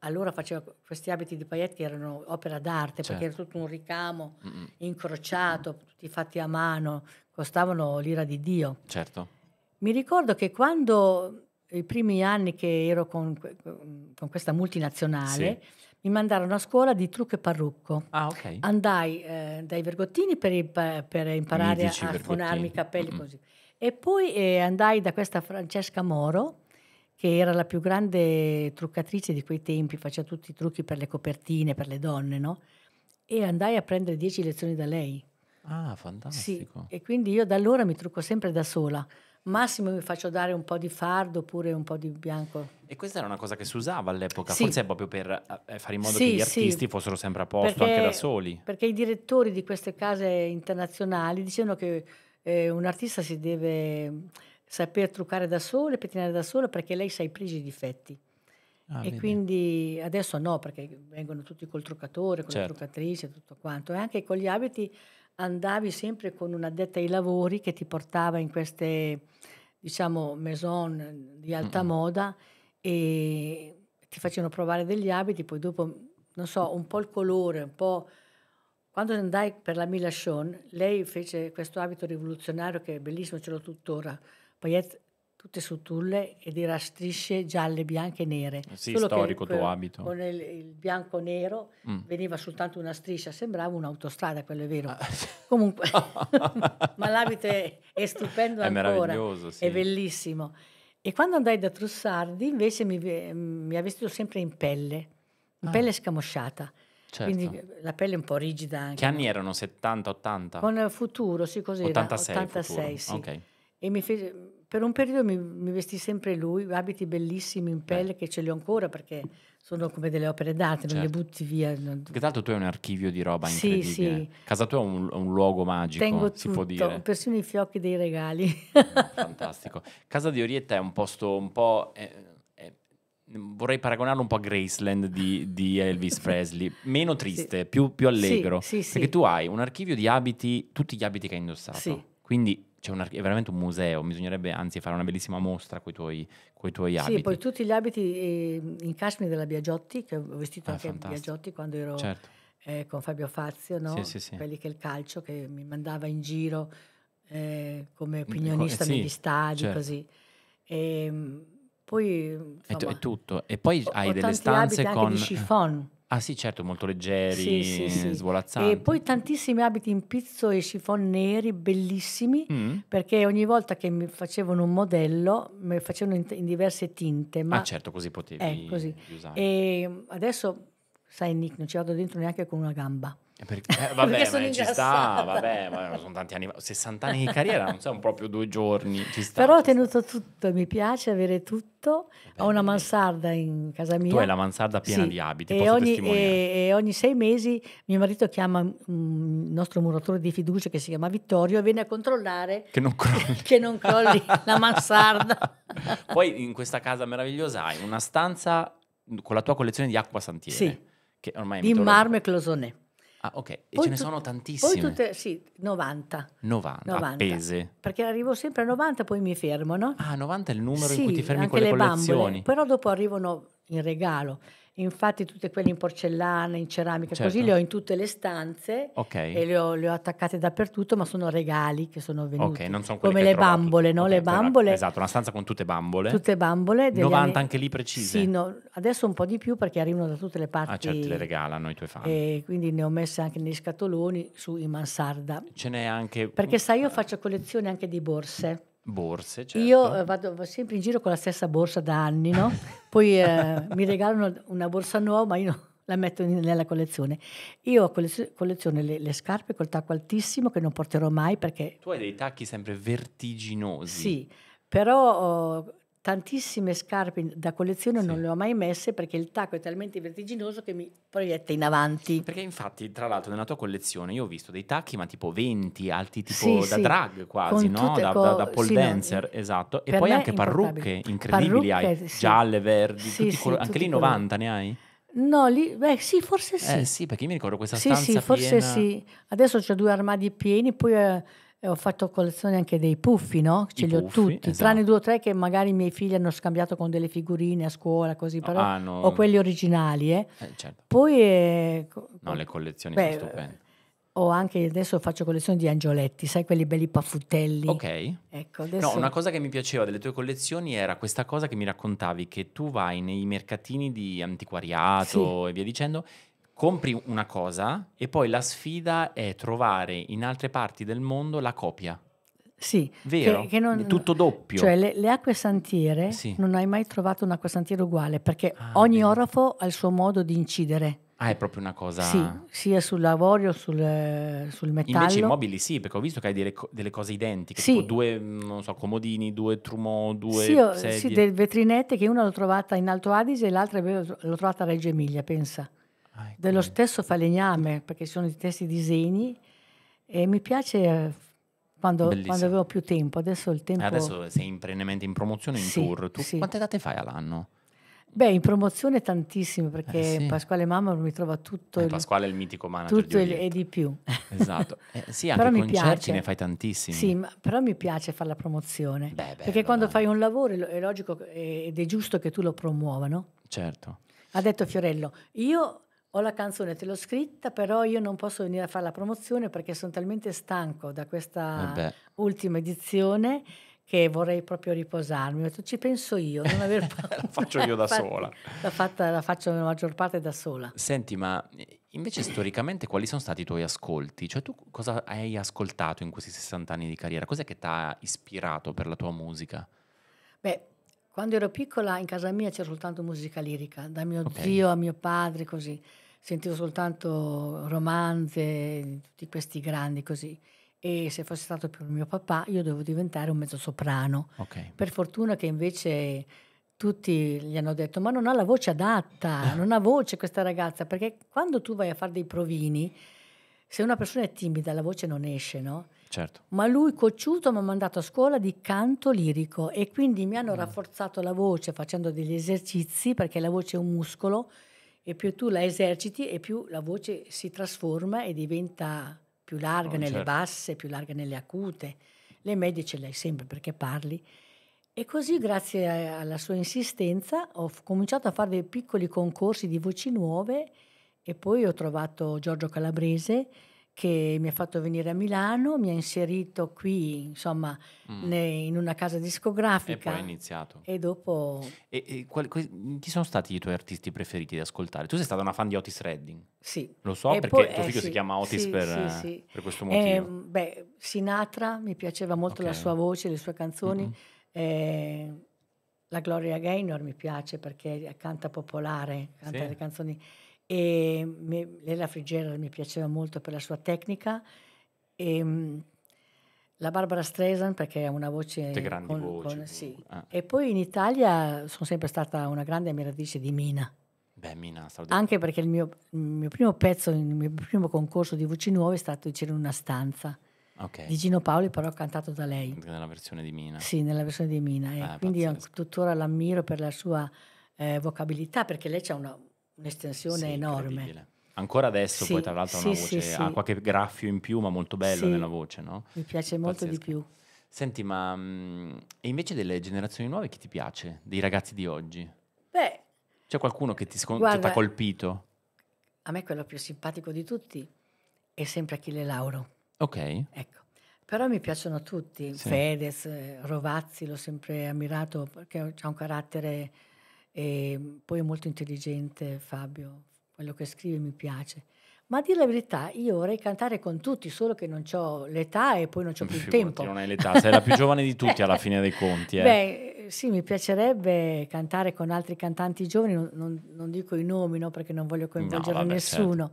allora faceva questi abiti di paillette che erano opera d'arte, perché era Certo. tutto un ricamo Mm-mm, incrociato, tutti fatti a mano, costavano l'ira di Dio. certo. Mi ricordo che quando i primi anni che ero con, con questa multinazionale, sì. Mi mandarono a scuola di trucco e parrucco. Ah, ok. Andai eh, dai Vergottini per, per imparare Mitici a fonarmi i capelli mm-hmm. così. E poi eh, andai da questa Francesca Moro, che era la più grande truccatrice di quei tempi, faceva tutti i trucchi per le copertine, per le donne, no? E andai a prendere dieci lezioni da lei. Ah, fantastico. Sì, e quindi io da allora mi trucco sempre da sola. Massimo mi faccio dare un po' di fardo oppure un po' di bianco. E questa era una cosa che si usava all'epoca, sì. forse proprio per eh, fare in modo sì, che gli artisti sì. fossero sempre a posto perché, anche da soli. Perché i direttori di queste case internazionali dicevano che eh, un artista si deve saper truccare da solo e pettinare da solo perché lei sa i pregi i difetti. Ah, e vedi. quindi adesso no, perché vengono tutti col truccatore, con certo. la truccatrice, tutto quanto. E anche con gli abiti andavi sempre con un'addetta ai lavori che ti portava in queste, diciamo, maison di alta mm-hmm. moda e ti facevano provare degli abiti, poi dopo, non so, un po' il colore, un po'... Quando andai per la Mila Sean, lei fece questo abito rivoluzionario che è bellissimo, ce l'ho tuttora, paillette tutte sutulle ed era strisce gialle, bianche e nere. Sì, Solo storico che, tuo abito. Con il, il bianco nero mm. veniva soltanto una striscia, sembrava un'autostrada, quello è vero. Ah. Comunque, ma l'abito è, è stupendo è ancora, sì. è bellissimo. E quando andai da Trussardi invece mi, mi ha vestito sempre in pelle, in ah. pelle scamosciata. Certo. Quindi la pelle un po' rigida anche. Che anni erano? 70, 80? Con Futuro, sì, così 86, 86 sì. Okay. E mi fece per un periodo mi, mi vestì sempre lui, abiti bellissimi in pelle Beh. che ce li ho ancora perché sono come delle opere d'arte, certo. non le certo. butti via. Che tanto tu hai un archivio di roba sì, incredibile. Sì. Casa tua è un, un luogo magico, Tengo si tutto, può dire. persino i fiocchi dei regali. Fantastico. Casa di Orietta è un posto un po'... Eh, eh, vorrei paragonarlo un po' a Graceland di, di Elvis Presley, meno triste, sì. più, più, allegro. Sì, sì, perché tu hai un archivio di abiti, tutti gli abiti che hai indossato. Quindi c'è un, è veramente un museo, bisognerebbe anzi fare una bellissima mostra con i tuoi, coi tuoi abiti. Sì, poi tutti gli abiti eh, in cashmere della Biagiotti, che ho vestito ah, anche a Biagiotti quando ero certo. eh, con Fabio Fazio, no? sì, sì, sì. quelli che il calcio, che mi mandava in giro eh, come opinionista eh, negli stadi, certo. così. E, ehm, poi, insomma, è, tutto. E poi hai delle stanze con... Anche di chiffon. Ah sì, certo, molto leggeri, sì, sì, sì. svolazzanti. E poi tantissimi abiti in pizzo e chiffon neri, bellissimi, mm. perché ogni volta che mi facevano un modello, mi facevano in, in diverse tinte. Ma... Ah certo, così potevi eh, così. usare. E adesso, sai Nick, non ci vado dentro neanche con una gamba. Perché, eh, vabbè, ma ci sta, vabbè, ma sono tanti anni, 60 anni di carriera, non sono proprio due giorni. Ci sta, Però ho tenuto tutto, mi piace avere tutto. Beh, ho una mansarda in casa mia. Tu hai la mansarda piena sì. di abiti, e ogni, e, e ogni, sei mesi mio marito chiama il nostro muratore di fiducia che si chiama Vittorio e viene a controllare che non crolli, che non crolli la mansarda. Poi in questa casa meravigliosa hai una stanza con la tua collezione di acqua santiere. Sì. Che ormai di marmo e closonè. Ah, ok. E poi ce ne sono tantissime. Poi tutte, sì, 90. 90, 90. appese. Perché arrivo sempre a 90, poi mi fermo, no? Ah, 90 è il numero sì, in cui ti fermi con le, le collezioni. Bambole, però dopo arrivano in regalo. Infatti tutte quelle in porcellana, in ceramica, certo. così le ho in tutte le stanze okay. e le ho, le ho, attaccate dappertutto, ma sono regali che sono venuti. Ok, non sono Come le bambole, no? Okay, le bambole. Esatto, una stanza con tutte bambole. Tutte bambole. 90 anni... anche lì precise? Sì, no, adesso un po' di più perché arrivano da tutte le parti. Ah, certo, le regalano i tuoi fan. E quindi ne ho messe anche negli scatoloni su in mansarda. Ce n'è anche... Perché sai, io faccio collezione anche di borse. Borse, certo. Io eh, vado, sempre in giro con la stessa borsa da anni, no? Poi eh, mi regalano una borsa nuova, ma io la metto in, nella collezione. Io collezio, colleziono le, le, scarpe col tacco altissimo che non porterò mai perché... Tu hai dei tacchi sempre vertiginosi. Sì, però... Oh, tantissime scarpe da collezione sì. non le ho mai messe perché il tacco è talmente vertiginoso che mi proietta in avanti. Perché infatti, tra l'altro, nella tua collezione io ho visto dei tacchi, ma tipo 20, alti tipo sì, da sì. drag quasi, no? da, co- da, da, pole dancer, no, esatto. E poi anche parrucche incredibili parrucche, hai, gialle, verdi, col- anche lì 90 ne hai? No, lì, beh, sì, forse sì. Eh sì, perché io mi ricordo questa stanza Sì, sì, forse piena... sì. Adesso ho due armadi pieni, poi... Eh, ho fatto collezione anche dei puffi, no? Ce I li ho tutti, esatto. tranne due o tre che magari i miei figli hanno scambiato con delle figurine a scuola, così, però ah, no. ho quelli originali. Eh. Eh, certo. Poi... Eh, no, le collezioni beh, sono stupende. ho anche adesso faccio collezione di angioletti, sai quelli belli paffuttelli. Ok. Ecco, No, adesso una cosa che mi piaceva delle tue collezioni era questa cosa che mi raccontavi, che tu vai nei mercatini di antiquariato e via dicendo, compri una cosa e poi la sfida è trovare in altre parti del mondo la copia. sì, Vero? che, che non, tutto doppio. Cioè le, le acque santiere, Sì. non hai mai trovato un acquasantiere uguale, perché Ah, ogni vedi. orafo ha il suo modo di incidere. Ah, è proprio una cosa... Sì, sia sull'avorio, sul, sul metallo. Invece i mobili sì, perché ho visto che hai delle, delle cose identiche, Sì. tipo due, non so, comodini, due trumeau, due Sì, sedie. sì, delle vetrinette che una l'ho trovata in Alto Adige e l'altra l'ho trovata a Reggio Emilia, pensa. Ah, ecco, Dello stesso falegname, perché sono gli stessi disegni e mi piace eh, quando, quando avevo più tempo. Adesso il tempo... adesso sei in perennemente in promozione, in Sì, tour. Tu sì. quante date fai all'anno? Beh, in promozione tantissime perché Eh, sì. Pasquale Mamma mi trova tutto, Eh, il, Pasquale è il mitico manager tutto di e di più. Esatto. Eh, sì, anche Però concerti piace. ne fai tantissimi. Sì, ma- però mi piace fare la promozione. Beh, bello, perché quando dai. fai un lavoro è lo- è logico ed è giusto che tu lo promuova, no? Certo. Ha detto Fiorello, io ho la canzone, te l'ho scritta, però io non posso venire a fare la promozione perché sono talmente stanco da questa Eh beh. ultima edizione che vorrei proprio riposarmi. Ho detto, ci penso io, non aver paura. La faccio io da sola. La, fatta- la faccio la maggior parte da sola. Senti, ma eh, invece storicamente quali sono stati i tuoi ascolti? Cioè tu cosa hai ascoltato in questi 60 anni di carriera? Cos'è che ti ha ispirato per la tua musica? Beh, quando ero piccola in casa mia c'era soltanto musica lirica, da mio Ok. zio a mio padre, così. Sentivo soltanto romanze, tutti questi grandi così. E se fosse stato per mio papà, io dovevo diventare un mezzo soprano. Ok. Per fortuna che invece tutti gli hanno detto: Ma non ha la voce adatta, non ha voce questa ragazza. Perché quando tu vai a fare dei provini, se una persona è timida, la voce non esce, no? Certo. Ma lui cocciuto mi ha mandato a scuola di canto lirico e quindi mi hanno Mm. rafforzato la voce facendo degli esercizi perché la voce è un muscolo e più tu la eserciti e più la voce si trasforma e diventa più larga Oh, nelle certo. basse, più larga nelle acute. Le medie ce le hai sempre perché parli. E così, grazie alla sua insistenza, ho cominciato a fare dei piccoli concorsi di voci nuove e poi ho trovato Giorgio Calabrese che mi ha fatto venire a Milano, mi ha inserito qui, insomma, Mm. ne- in una casa E poi discografica hai iniziato. e dopo E, e que- chi sono stati i tuoi artisti preferiti da ascoltare? Tu sei stata una fan di Otis Redding. sì. Lo so E perché poi- tuo eh, figlio si sì, chiama Otis sì, per, sì, eh, per questo Eh, motivo. beh, Sinatra mi piaceva molto la Ok. sua voce, le sue canzoni. Mm-mm. Eh, la Gloria Gaynor mi piace perché canta popolare, canta le canzoni. E mi- Lela Fitzgerald mi piaceva molto per la sua tecnica. E, mm, la Barbara Streisand perché ha una voce... Tutte grandi con- voci. con- sì. Eh. E poi in Italia sono sempre stata una grande ammiratrice di Mina, Beh, Mina, anche perché il mio, il mio primo pezzo, il mio primo concorso di voci nuove è stato C'era una stanza Ok, di Gino Paoli, però cantato da lei. nella versione di Mina. Sì, nella versione di Mina. E Eh, quindi io pazzesco. tuttora l'ammiro per la sua eh, vocabilità, perché lei ha una, Sì, un'estensione enorme. incredibile. Ancora adesso Sì, poi tra l'altro sì, sì, voce, sì. ha qualche graffio in più ma molto bello Sì. nella voce, no? Mi piace molto di Pazzesco. più. Senti, ma mm, e invece delle generazioni nuove chi ti piace? Dei ragazzi di oggi? Beh, C'è qualcuno che ti ha colpito? a me quello più simpatico di tutti è sempre Achille Lauro. Ok, Ecco. Però mi piacciono tutti, Sì. Fedez, eh, Rovazzi, l'ho sempre ammirato perché ha un carattere e poi è molto intelligente Fabio, quello che scrive mi piace. Ma a dire la verità, io vorrei cantare con tutti, solo che non ho l'età e poi non ho più il tempo. non hai l'età, sei la più giovane di tutti alla fine dei conti. Eh. Beh, sì, mi piacerebbe cantare con altri cantanti giovani, non, non- non dico i nomi, no, perché non voglio coinvolgere vabbè, nessuno.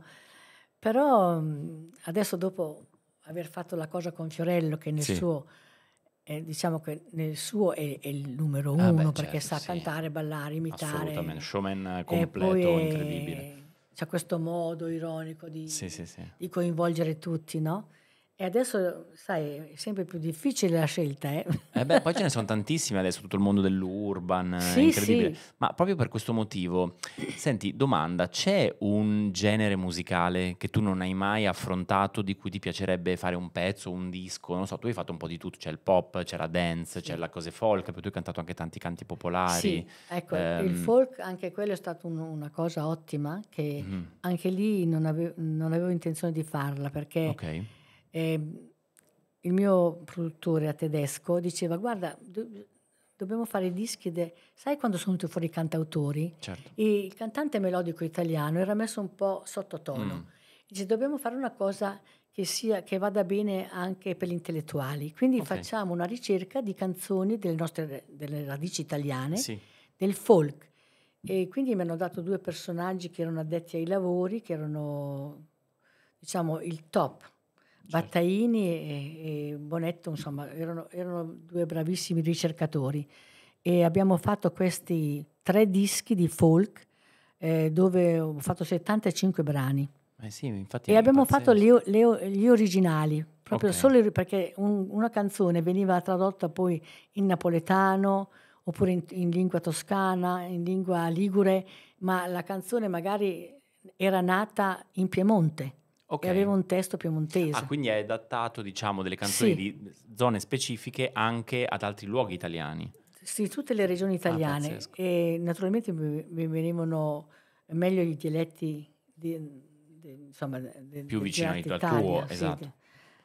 Però mh, adesso dopo aver fatto la cosa con Fiorello, che nel Sì. suo, eh, diciamo che nel suo è, è il numero Ah, uno, beh, perché certo, sa sì. cantare, ballare, imitare. Assolutamente, showman completo, è- incredibile. c'ha questo modo ironico di, sì, sì. di coinvolgere tutti, no? E adesso, sai, è sempre più difficile la scelta, eh? Eh beh, poi ce ne sono tantissime adesso, tutto il mondo dell'urban, è Sì, incredibile. sì. Ma proprio per questo motivo, senti, domanda, c'è un genere musicale che tu non hai mai affrontato, di cui ti piacerebbe fare un pezzo, un disco? Non so, tu hai fatto un po' di tutto, c'è il pop, c'era dance, Sì. c'è la cose folk, poi tu hai cantato anche tanti canti popolari. Sì, ecco, il Ehm, folk, anche quello è stata un- una cosa ottima, che mhm, anche lì non avevo, non avevo intenzione di farla, perché Ok, ehm, il mio produttore a tedesco diceva, guarda, do- dobbiamo fare i dischi, de-" sai quando sono venuti fuori i cantautori? certo. E il cantante melodico italiano era messo un po' sottotono. Mm, Dice, dobbiamo fare una cosa che, sia, che vada bene anche per gli intellettuali. Quindi Ok. facciamo una ricerca di canzoni delle nostre delle radici italiane, Sì, del folk. E quindi mi hanno dato due personaggi che erano addetti ai lavori, che erano, diciamo, il top. Battaini e, e Bonetto, insomma, erano, erano due bravissimi ricercatori. E abbiamo fatto questi tre dischi di folk eh, dove ho fatto 75 brani. Eh sì, infatti E abbiamo fatto pazzesco. le- le- gli originali, proprio Ok. solo perché un- una canzone veniva tradotta poi in napoletano oppure in, in lingua toscana, in lingua ligure, ma la canzone magari era nata in Piemonte Ok. e aveva un testo piemontese. Ah, quindi hai adattato, diciamo, delle canzoni Sì. di zone specifiche anche ad altri luoghi italiani. Sì, tutte le regioni italiane pazzesco. e naturalmente mi, venivano meglio i dialetti di, di- insomma, de- Più vicino al tuo, sì, esatto. de-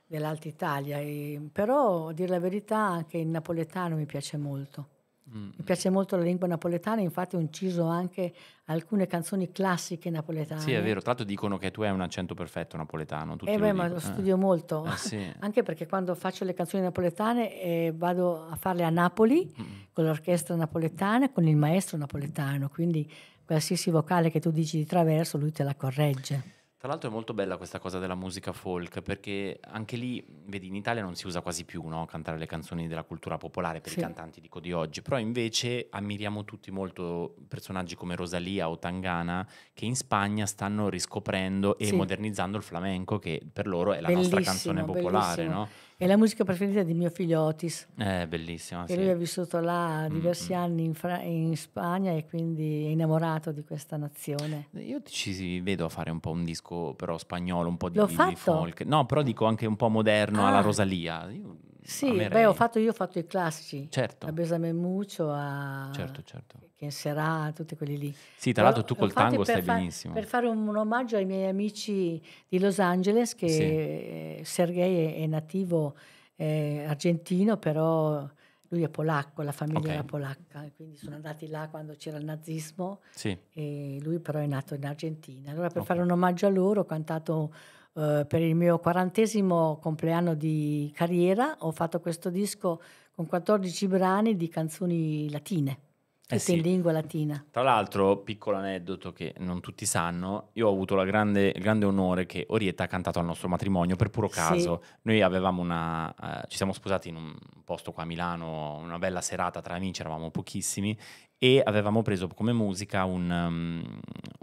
dell'Alta Italia. E- però, a dire la verità, anche il napoletano mi piace molto. Mm. Mi piace molto la lingua napoletana, infatti ho inciso anche alcune canzoni classiche napoletane. Sì, è vero. Tra l'altro dicono che tu hai un accento perfetto napoletano. Tutti Eh lo beh, ma dicono. lo Eh. studio molto. Eh, sì. Anche perché quando faccio le canzoni napoletane eh, vado a farle a Napoli Mm. con l'orchestra napoletana, con il maestro napoletano, quindi qualsiasi vocale che tu dici di traverso lui te la corregge. Tra l'altro è molto bella questa cosa della musica folk perché anche lì, vedi, in Italia non si usa quasi più no? cantare le canzoni della cultura popolare per Sì. i cantanti dico di oggi, però invece ammiriamo tutti molto personaggi come Rosalia o Tangana che in Spagna stanno riscoprendo e Sì. modernizzando il flamenco che per loro è la nostra Bellissimo, canzone popolare, no? È la musica preferita di mio figlio Otis, È bellissima, che sì. lui ha vissuto là diversi mm. anni in, Fra- in Spagna e quindi è innamorato di questa nazione. Io ci vedo a fare un po' un disco però spagnolo, un po' di, L'ho di fatto? folk. No, però dico anche un po' moderno alla Ah. Rosalia. Io Sì, amerei. beh, ho fatto, io ho fatto i classici, Certo, a Besame Muccio, a certo, certo. Che Serà, tutti quelli lì. Sì, tra l'altro tu col tango stai fa- benissimo. Per fare un, un omaggio ai miei amici di Los Angeles, che Sì. eh, Sergei è, è nativo eh, argentino, però lui è polacco, la famiglia Ok. era polacca, quindi sono andati là quando c'era il nazismo Sì, e lui però è nato in Argentina. Allora per Ok. fare un omaggio a loro ho cantato eh, per il mio quarantesimo compleanno di carriera, ho fatto questo disco con 14 brani di canzoni latine, Eh sì. in lingua latina. Tra l'altro, piccolo aneddoto che non tutti sanno, io ho avuto la grande- il grande onore che Orietta ha cantato al nostro matrimonio per puro Sì. caso. Noi avevamo una, eh, ci siamo sposati in un posto qua a Milano, una bella serata tra amici, eravamo pochissimi e avevamo preso come musica un, um,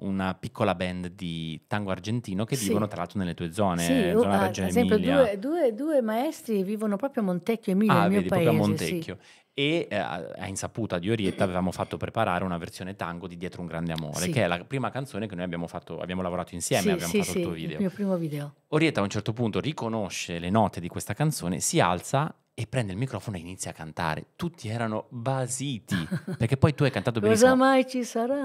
una piccola band di tango argentino che Sì. vivono tra l'altro nelle tue zone, Sì, u- zona ad Reggio esempio Emilia. due, due- due maestri vivono proprio a Montecchio Emilia, Ah, il mio vedi, paese. proprio a sì. E eh, a insaputa di Orietta avevamo fatto preparare una versione tango di Dietro un grande amore, Sì. che è la prima canzone che noi abbiamo fatto, abbiamo lavorato insieme, Sì, abbiamo sì, fatto il tuo video. mio primo video. Orietta a un certo punto riconosce le note di questa canzone, si alza e prende il microfono e inizia a cantare. Tutti erano basiti, perché poi tu hai cantato Cosa benissimo. mai ci sarà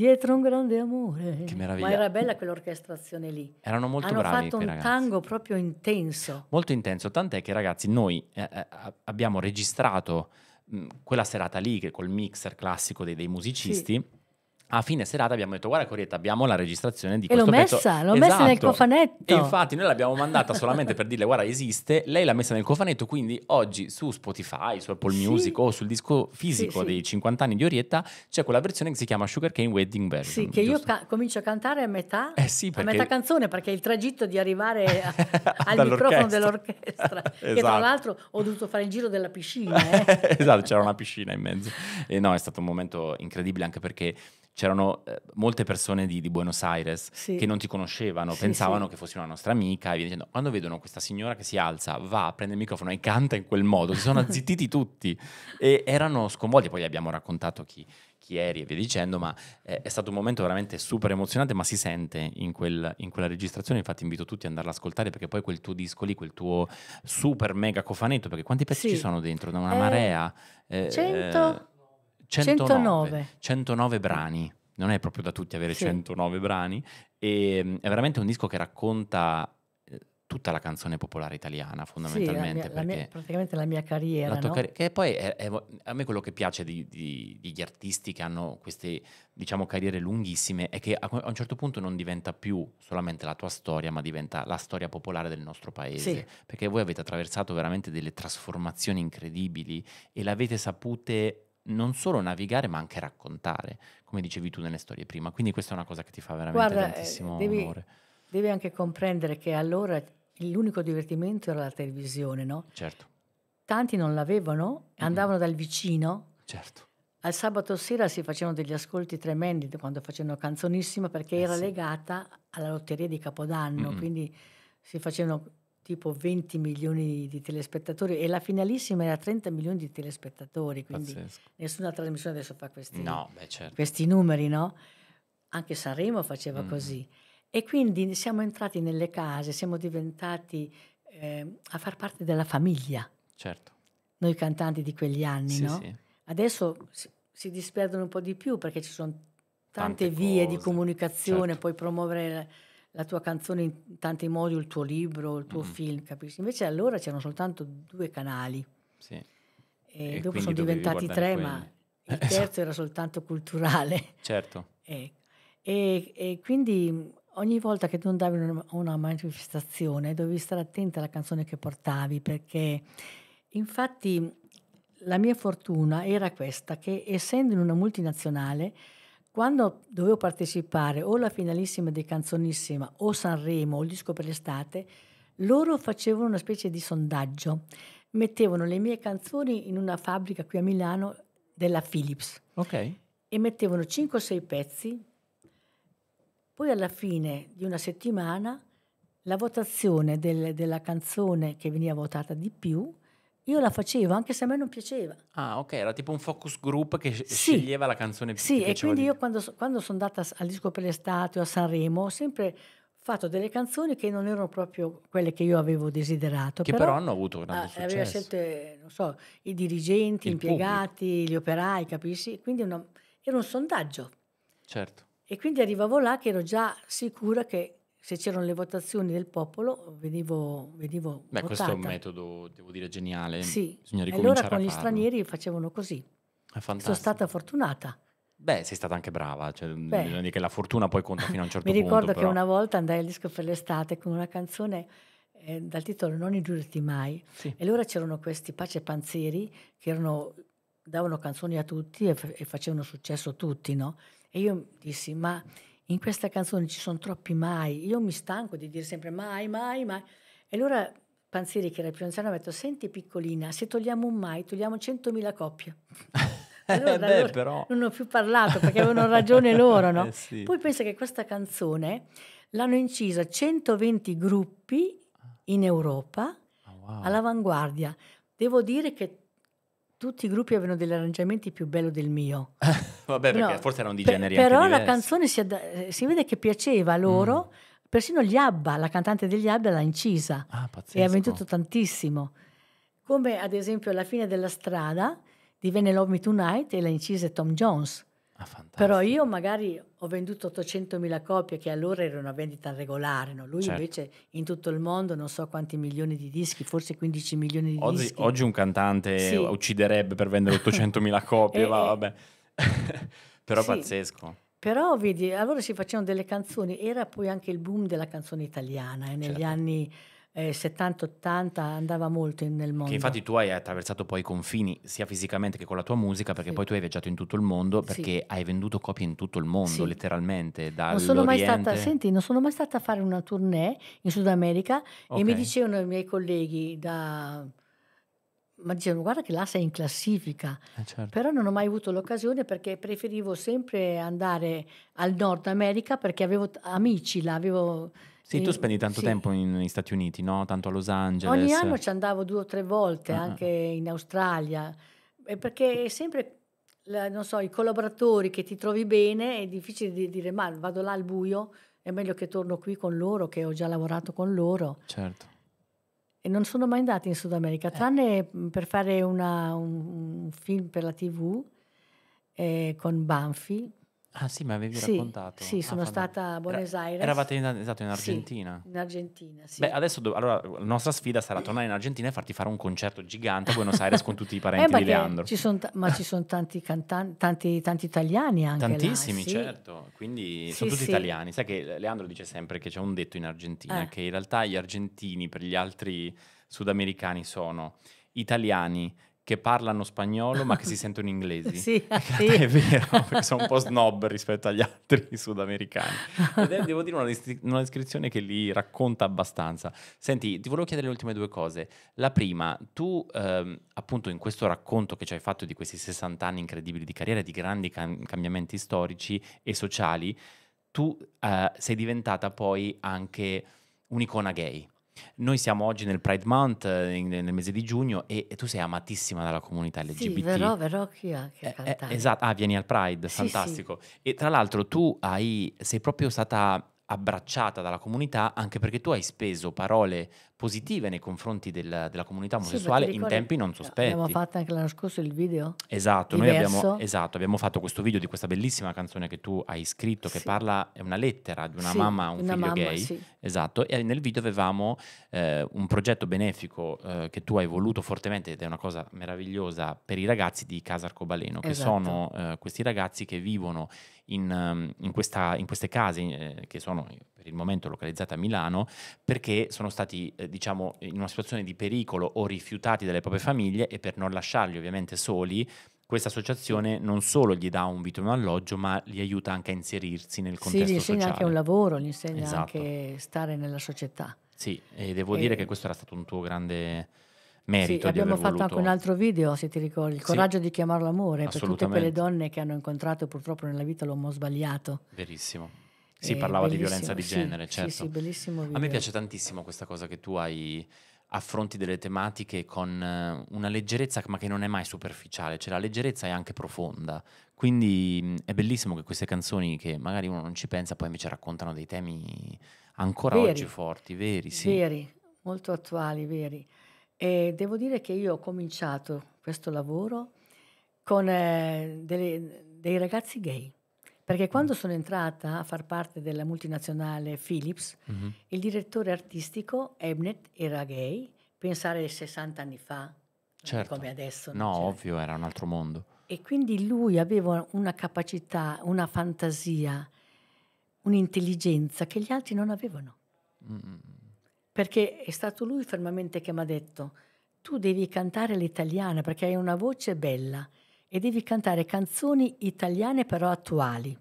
dietro un grande amore? Che meraviglia. Ma era bella quell'orchestrazione lì. Erano molto Hanno bravi fatto quei un ragazzi. tango proprio intenso. Molto intenso, tant'è che ragazzi noi eh, eh, abbiamo registrato mh, quella serata lì che col mixer classico dei, dei musicisti. A fine serata abbiamo detto guarda Corietta abbiamo la registrazione di E l'ho questo pezzo. messa, l'ho messa nel Esatto. cofanetto. E infatti noi l'abbiamo mandata solamente per dirle guarda esiste, lei l'ha messa nel cofanetto, quindi oggi su Spotify, su Apple Sì. Music o sul disco fisico Sì, dei 50 anni di Orietta c'è quella versione che si chiama Sugarcane Wedding Version. Sì, che io giusto? ca- comincio a cantare a metà, Eh sì, a perché- metà canzone, perché il tragitto di arrivare a- al microfono dell'orchestra, che tra Esatto. l'altro ho dovuto fare il giro della piscina. eh. esatto, c'era una piscina in mezzo. E no, è stato un momento incredibile anche perché c'erano eh, molte persone di, di Buenos Aires Sì. che non ti conoscevano, Sì, pensavano sì. che fossi una nostra amica e via dicendo. Quando vedono questa signora che si alza, va, prende il microfono e canta in quel modo, si sono azzittiti tutti e erano sconvolti. Poi gli abbiamo raccontato chi, chi eri e via dicendo, ma eh, è stato un momento veramente super emozionante, ma si sente in, quel- in quella registrazione. Infatti, invito tutti ad andarla ad ascoltare perché poi quel tuo disco lì, quel tuo super mega cofanetto, perché quanti pezzi ci sono dentro? Da una Eh, marea. eh, cento- eh, 109, 109. 109 brani. Non è proprio da tutti avere Sì. 109 brani. E, mm, è veramente un disco che racconta eh, tutta la canzone popolare italiana, Sì, la fondamentalmente. mia- la mia- praticamente la mia carriera, la no? carri- che poi è, è- a me quello che piace di- di- degli artisti che hanno queste diciamo carriere lunghissime è che a, a un certo punto non diventa più solamente la tua storia ma diventa la storia popolare del nostro paese Sì. perché voi avete attraversato veramente delle trasformazioni incredibili e l'avete sapute non solo navigare ma anche raccontare come dicevi tu nelle storie prima quindi questa è una cosa che ti fa veramente Guarda, eh, tantissimo devi- onore Devi anche comprendere che allora l'unico divertimento era la televisione, no? certo Tanti non l'avevano, andavano dal vicino. certo Al sabato sera si facevano degli ascolti tremendi quando facevano canzonissima perché Eh era sì. legata alla lotteria di Capodanno, Mm-mm. quindi si facevano tipo 20 milioni di telespettatori e la finalissima era 30 milioni di telespettatori, quindi pazzesco nessuna trasmissione adesso fa questi, no beh certo questi numeri, no? Anche Sanremo faceva Mm. così. E quindi siamo entrati nelle case, siamo diventati eh, a far parte della famiglia, certo noi cantanti di quegli anni, sì no? sì Adesso si, si disperdono un po' di più perché ci sono tante, Tante vie di cose, comunicazione, certo. puoi promuovere la, tua canzone in tanti modi, il tuo libro, il tuo Mhm. film, capisci? Invece allora c'erano soltanto due canali sì e, E dopo sono diventati tre, ma quelli. il Esatto. terzo era soltanto culturale. certo Ecco. E, e quindi ogni volta che tu andavi una, una manifestazione dovevi stare attenta alla canzone che portavi perché infatti la mia fortuna era questa che essendo in una multinazionale quando dovevo partecipare o alla finalissima di Canzonissima o Sanremo o il disco per l'estate loro facevano una specie di sondaggio. Mettevano le mie canzoni in una fabbrica qui a Milano della Philips. Ok. E mettevano 5 o 6 pezzi. Poi alla fine di una settimana la votazione del- della canzone che veniva votata di più, io la facevo anche se a me non piaceva. Ah, ok, era tipo un focus group che Sì. sceglieva la canzone più Sì, e quindi di io quando, quando sono andata al disco per l'estate o a Sanremo ho sempre fatto delle canzoni che non erano proprio quelle che io avevo desiderato. Che però hanno avuto ah, grande aveva successo. scelte, non so, i dirigenti, gli impiegati, gli operai, capisci? Quindi una- era un sondaggio. Certo. E quindi arrivavo là che ero già sicura che se c'erano le votazioni del popolo venivo, venivo Beh, questo è un votata. metodo, devo dire, geniale. Sì, e allora con a gli stranieri facevano così. Sono stata fortunata. Beh, sei stata anche brava. Cioè, Beh. che la fortuna poi conta fino a un certo Mi ricordo punto. che però. una volta andai al disco per l'estate con una canzone eh, dal titolo Non indurti mai. Sì. E allora c'erano questi pace panzeri che erano- davano canzoni a tutti e, e facevano successo tutti, no? E io dissi, ma in questa canzone ci sono troppi mai, io mi stanco di dire sempre mai, mai, mai. E allora Panzeri, che era più anziano, mi ha detto, senti piccolina, se togliamo un mai, togliamo 100.000 coppie. Allora, Eh, da beh, allora però... Non ho più parlato perché avevano ragione loro, no? Eh, sì. Poi pensa che questa canzone l'hanno incisa 120 gruppi in Europa Ah, wow. all'avanguardia. Devo dire che tutti i gruppi avevano degli arrangiamenti più belli del mio. Vabbè, perché No, forse erano di generi però anche la canzone si, si vede che piaceva a loro, persino gli Abba, la cantante degli Abba l'ha incisa Ah, e ha venduto tantissimo. Come ad esempio alla fine della strada divenne Love Me Tonight e la incise Tom Jones. Ah. Però io magari ho venduto 800.000 copie che allora era una vendita regolare, no? lui Certo. invece in tutto il mondo non so quanti milioni di dischi, forse 15 milioni di Oggi, dischi. oggi un cantante Sì. ucciderebbe per vendere 800.000 copie, Eh, va, vabbè. Però Sì. pazzesco. Però vedi, allora si facevano delle canzoni, era poi anche il boom della canzone italiana e negli Certo. anni eh, 70-80 andava molto in- nel mondo. Che infatti tu hai attraversato poi i confini sia fisicamente che con la tua musica, perché Sì. poi tu hai viaggiato in tutto il mondo, Sì. perché hai venduto copie in tutto il mondo, Sì. letteralmente, non sono mai stata, senti, non sono mai stata a fare una tournée in Sud America Ok. e mi dicevano i miei colleghi da ma dicevano guarda che là sei in classifica, Eh, certo. però non ho mai avuto l'occasione perché preferivo sempre andare al Nord America perché avevo amici là, avevo... Sì, tu spendi tanto sì. tempo negli Stati Uniti, no? Tanto a Los Angeles. Ogni anno ci andavo due o tre volte, Ah, ah. anche in Australia, perché è sempre, non so, i collaboratori che ti trovi bene, è difficile di dire ma vado là al buio, è meglio che torno qui con loro, che ho già lavorato con loro. Certo. E non sono mai andata in Sud. America, tranne mh, per fare una- un, un film per la TV eh, con Banfi. Ah sì, mi avevi Sì, raccontato. sì, Ah, sono fa- stata a Buenos Aires. Eravate in, esatto, in Sì, Argentina. in Argentina, sì. Beh, adesso do- allora, la nostra sfida sarà tornare in Argentina e farti fare un concerto gigante a Buenos Aires con tutti i Eh, parenti di perché Leandro. ci ta- ma ci sono tanti cantanti, tanti, tanti italiani anche là, Tantissimi, sì. certo, quindi Sì, sono tutti sì. italiani. Sai che Leandro dice sempre che c'è un detto in Argentina, Eh. che in realtà gli argentini per gli altri sudamericani sono italiani che parlano spagnolo ma che si sentono inglesi. Sì, sì. è vero, perché sono un po' snob rispetto agli altri sudamericani. Ed è, devo dire, una, una descrizione che li racconta abbastanza. Senti, ti volevo chiedere le ultime due cose. La prima, tu ehm, appunto in questo racconto che ci hai fatto di questi 60 anni incredibili di carriera, di grandi cam- cambiamenti storici e sociali, tu eh, sei diventata poi anche un'icona gay. Noi siamo oggi nel Pride Month, eh, in- nel mese di giugno, e, e tu sei amatissima dalla comunità LGBT. Sì, verrò, verrò qui anche a Eh, eh, cantare. esatto, ah, vieni al Pride, Sì, fantastico. E tra l'altro tu hai, sei proprio stata abbracciata dalla comunità anche perché tu hai speso parole positive nei confronti del- della comunità Sì, omosessuale perché in tempi non sospetti. Abbiamo fatto anche l'anno scorso il video. Esatto, noi abbiamo, esatto, abbiamo fatto questo video di questa bellissima canzone che tu hai scritto che Sì. parla, è una lettera di una Sì, mamma a un figlio mamma, gay. sì. Esatto, e nel video avevamo eh, un progetto benefico eh, che tu hai voluto fortemente ed è una cosa meravigliosa per i ragazzi di Casa Arcobaleno, che Esatto. sono eh, questi ragazzi che vivono in, ehm, in questa- in queste case eh, che sono per il momento localizzate a Milano perché sono stati eh, diciamo in una situazione di pericolo o rifiutati dalle proprie famiglie e per non lasciarli ovviamente soli questa associazione non solo gli dà un vitto e un alloggio, ma li aiuta anche a inserirsi nel Sì, contesto gli insegna sociale. anche un lavoro, gli insegna Esatto. anche stare nella società. Sì, e devo dire E- che questo era stato un tuo grande Sì, merito di abbiamo fatto voluto... anche un altro video, se ti ricordi, il Sì. coraggio di chiamarlo amore, per tutte quelle donne che hanno incontrato purtroppo nella vita l'uomo sbagliato. Verissimo. Si Eh, parlava di violenza di sì, genere, sì, certo. Sì, bellissimo video. A me piace tantissimo questa cosa che tu hai affronti delle tematiche con eh, una leggerezza ma che non è mai superficiale, cioè la leggerezza è anche profonda. Quindi è bellissimo che queste canzoni che magari uno non ci pensa poi invece raccontano dei temi ancora Veri. oggi forti, veri, sì. Veri, molto attuali, veri. E devo dire che io ho cominciato questo lavoro con eh, delle- dei ragazzi gay, perché Mm. quando sono entrata a far parte della multinazionale Philips, Mhm. il direttore artistico Ebnet era gay, pensare 60 anni fa, Certo. come adesso. No, c'era. ovvio, era un altro mondo. E quindi lui aveva una capacità, una fantasia, un'intelligenza che gli altri non avevano. Mm. Perché è stato lui fermamente che mi ha detto, tu devi cantare l'italiana perché hai una voce bella e devi cantare canzoni italiane però attuali.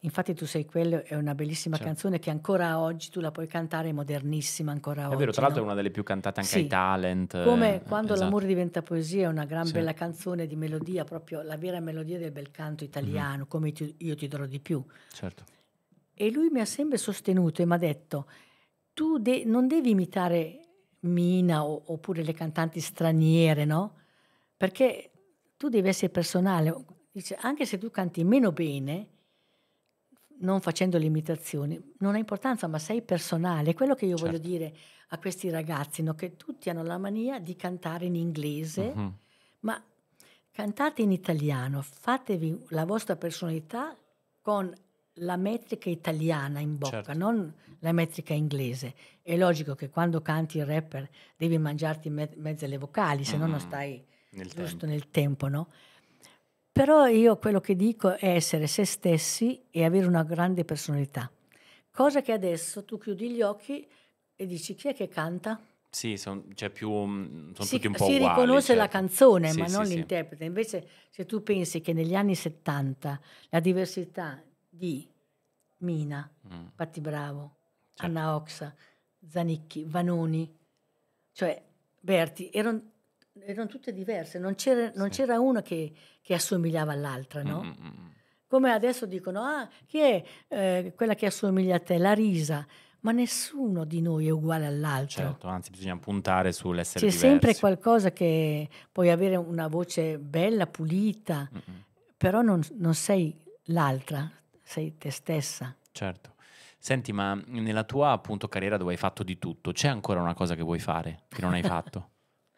Infatti tu sei quello, è una bellissima Certo. canzone che ancora oggi tu la puoi cantare, è modernissima ancora È oggi. vero, tra l'altro no? è una delle più cantate anche Sì. ai talent. Come eh, quando esatto. l'amore diventa poesia, è una gran Sì. bella canzone di melodia, proprio la vera melodia del bel canto italiano, Mhm. come ti- io ti darò di più. Certo. E lui mi ha sempre sostenuto e mi ha detto, tu de- non devi imitare Mina o- oppure le cantanti straniere, no? Perché tu devi essere personale. Dice, anche se tu canti meno bene, non facendo le imitazioni, non ha importanza, ma sei personale. È quello che io voglio Certo. dire a questi ragazzi, no? che tutti hanno la mania di cantare in inglese, Mhm. ma cantate in italiano, fatevi la vostra personalità con la metrica italiana in bocca, Certo. non la metrica inglese. È logico che quando canti il rapper devi mangiarti me- mezze le vocali, se no non Mm, stai Nel giusto tempo. nel tempo, no? Però io quello che dico è essere se stessi e avere una grande personalità. Cosa che adesso tu chiudi gli occhi e dici chi è che canta? Sì, son- c'è più, mm, sono si, tutti un po' si uguali. riconosce la certo. canzone, Sì, ma sì, non sì. l'interprete. Invece, se tu pensi che negli anni 70 la diversità di Mina, Mm, Patti Bravo, Certo. Anna Oxa, Zanicchi, Vanoni, cioè Berti, erano erano tutte diverse, non c'era, non c'era una che, che assomigliava all'altra, no? Mm, mm, mm. Come adesso dicono, ah, chi è eh, quella che assomiglia a te? La risa. Ma nessuno di noi è uguale all'altro. Certo, anzi bisogna puntare sull'essere C'è diversi. sempre qualcosa che puoi avere una voce bella, pulita, Mm, mm. però non, non sei l'altra, sei te stessa. Certo. Senti, ma nella tua appunto carriera dove hai fatto di tutto, c'è ancora una cosa che vuoi fare che non hai fatto?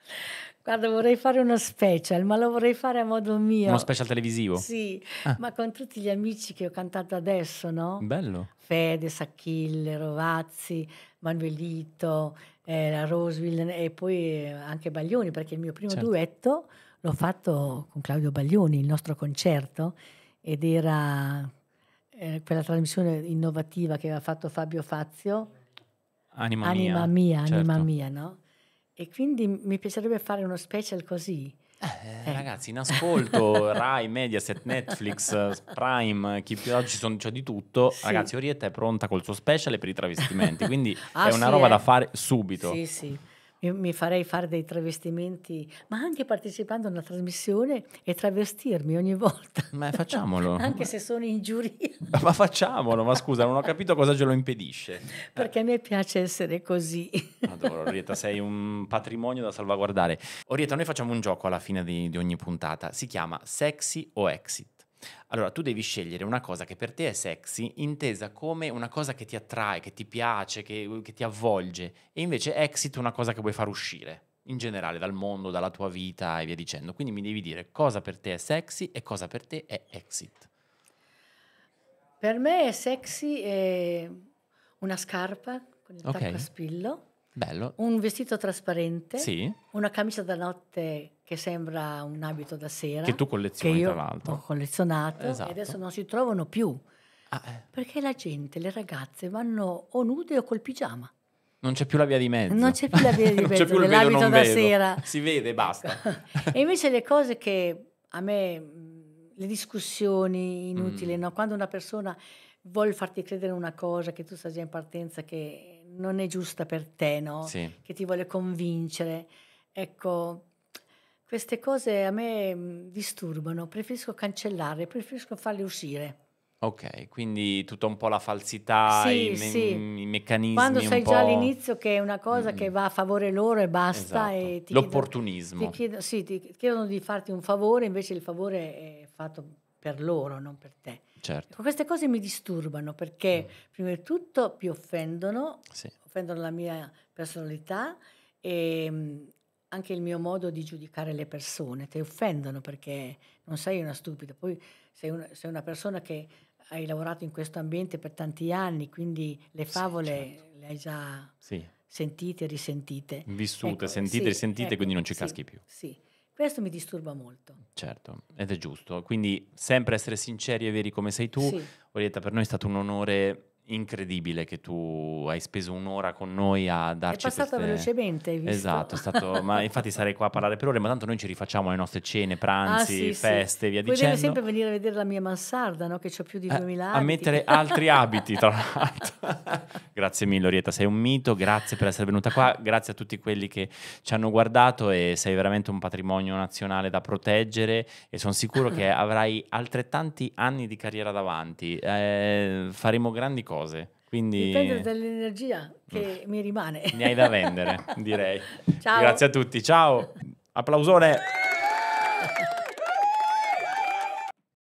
Guarda, vorrei fare uno special, ma lo vorrei fare a modo mio. Uno special televisivo? Sì, Ah. ma con tutti gli amici che ho cantato adesso, no? Bello. Fede, Sacchille, Rovazzi, Manuelito, eh, la Roseville e poi eh, anche Baglioni, perché il mio primo Certo. duetto l'ho fatto con Claudio Baglioni, il nostro concerto, ed era eh, quella trasmissione innovativa che aveva fatto Fabio Fazio, Anima, Anima mia. mia, anima certo. mia, no? E quindi mi piacerebbe fare uno special così. Eh, ragazzi, in ascolto, Rai, Mediaset, Netflix, eh, Prime, chi più oggi sono, c'è di tutto. Sì. Ragazzi, Orietta è pronta col suo special per i travestimenti, quindi Ah, è una sì, roba eh. da fare subito. Sì, sì. Mi, mi farei fare dei travestimenti, ma anche partecipando a una trasmissione e travestirmi ogni volta. Ma facciamolo. Anche se sono in giuria, Ma facciamolo, ma scusa, non ho capito cosa ce lo impedisce. perché a me piace essere così. Adoro, Orietta, sei un patrimonio da salvaguardare. Orietta, noi facciamo un gioco alla fine di, di ogni puntata, si chiama Sexy o Exit. Allora, tu devi scegliere una cosa che per te è sexy, intesa come una cosa che ti attrae, che ti piace, che, che ti avvolge, e invece exit una cosa che vuoi far uscire, in generale, dal mondo, dalla tua vita e via dicendo. Quindi mi devi dire cosa per te è sexy e cosa per te è exit. Per me è sexy eh, una scarpa con il Ok. tacco a spillo, Bello. un vestito trasparente, Sì, una camicia da notte che sembra un abito da sera. che tu che collezioni io tra l'altro. ho collezionato Esatto. e adesso non si trovano più. Ah, eh, Perché la gente, le ragazze, vanno o nude o col pigiama. non c'è più la via di mezzo. Non c'è più la via di Non c'è mezzo più il non da vedo. sera. Si vede, basta. e invece le cose che a me, le discussioni inutili, Mm. no? quando una persona vuole farti credere una cosa che tu sai già in partenza che non è giusta per te, no? Sì. che ti vuole convincere, ecco, queste cose a me mh, disturbano, preferisco cancellarle, preferisco farle uscire. Ok, quindi tutta un po' la falsità, Sì, i, me- sì. i meccanismi Quando sai già all'inizio che è una cosa Mm. che va a favore loro e basta Esatto. e ti chiedono- L'opportunismo. Ti chiedono, sì, ti chiedono di farti un favore, invece il favore è fatto per loro, non per te. Certo, Ecco, Queste cose mi disturbano perché Mm. prima di tutto mi offendono, sì. offendono la mia personalità e mh, anche il mio modo di giudicare le persone. Ti offendono perché non sei una stupida, poi sei una, sei una persona che hai lavorato in questo ambiente per tanti anni, quindi le Sì, favole certo. le hai già Sì, sentite e risentite. vissute, Ecco, sentite, sì, risentite, ecco, quindi non ci sì, caschi più. Sì, questo mi disturba molto. Certo, ed è giusto. Quindi sempre essere sinceri e veri come sei tu. Sì. Orietta, per noi è stato un onore incredibile che tu hai speso un'ora con noi a È darci passata queste... velocemente, hai visto? Esatto, è stato... ma infatti sarei qua a parlare per ore, ma tanto noi ci rifacciamo alle nostre cene, pranzi, Ah, sì, sì. feste, via Poi dicendo. deve sempre venire a vedere la mia mansarda, no? che ho più di Eh, 2000 a abiti. mettere altri abiti, tra l'altro. grazie mille, Orietta, sei un mito. Grazie per essere venuta qua. Grazie a tutti quelli che ci hanno guardato e sei veramente un patrimonio nazionale da proteggere. E sono sicuro che avrai altrettanti anni di carriera davanti. Eh, faremo grandi cose. Quindi Dipende dall'energia che mi rimane. ne hai da vendere, direi. Ciao. Grazie a tutti. Ciao. Applausone.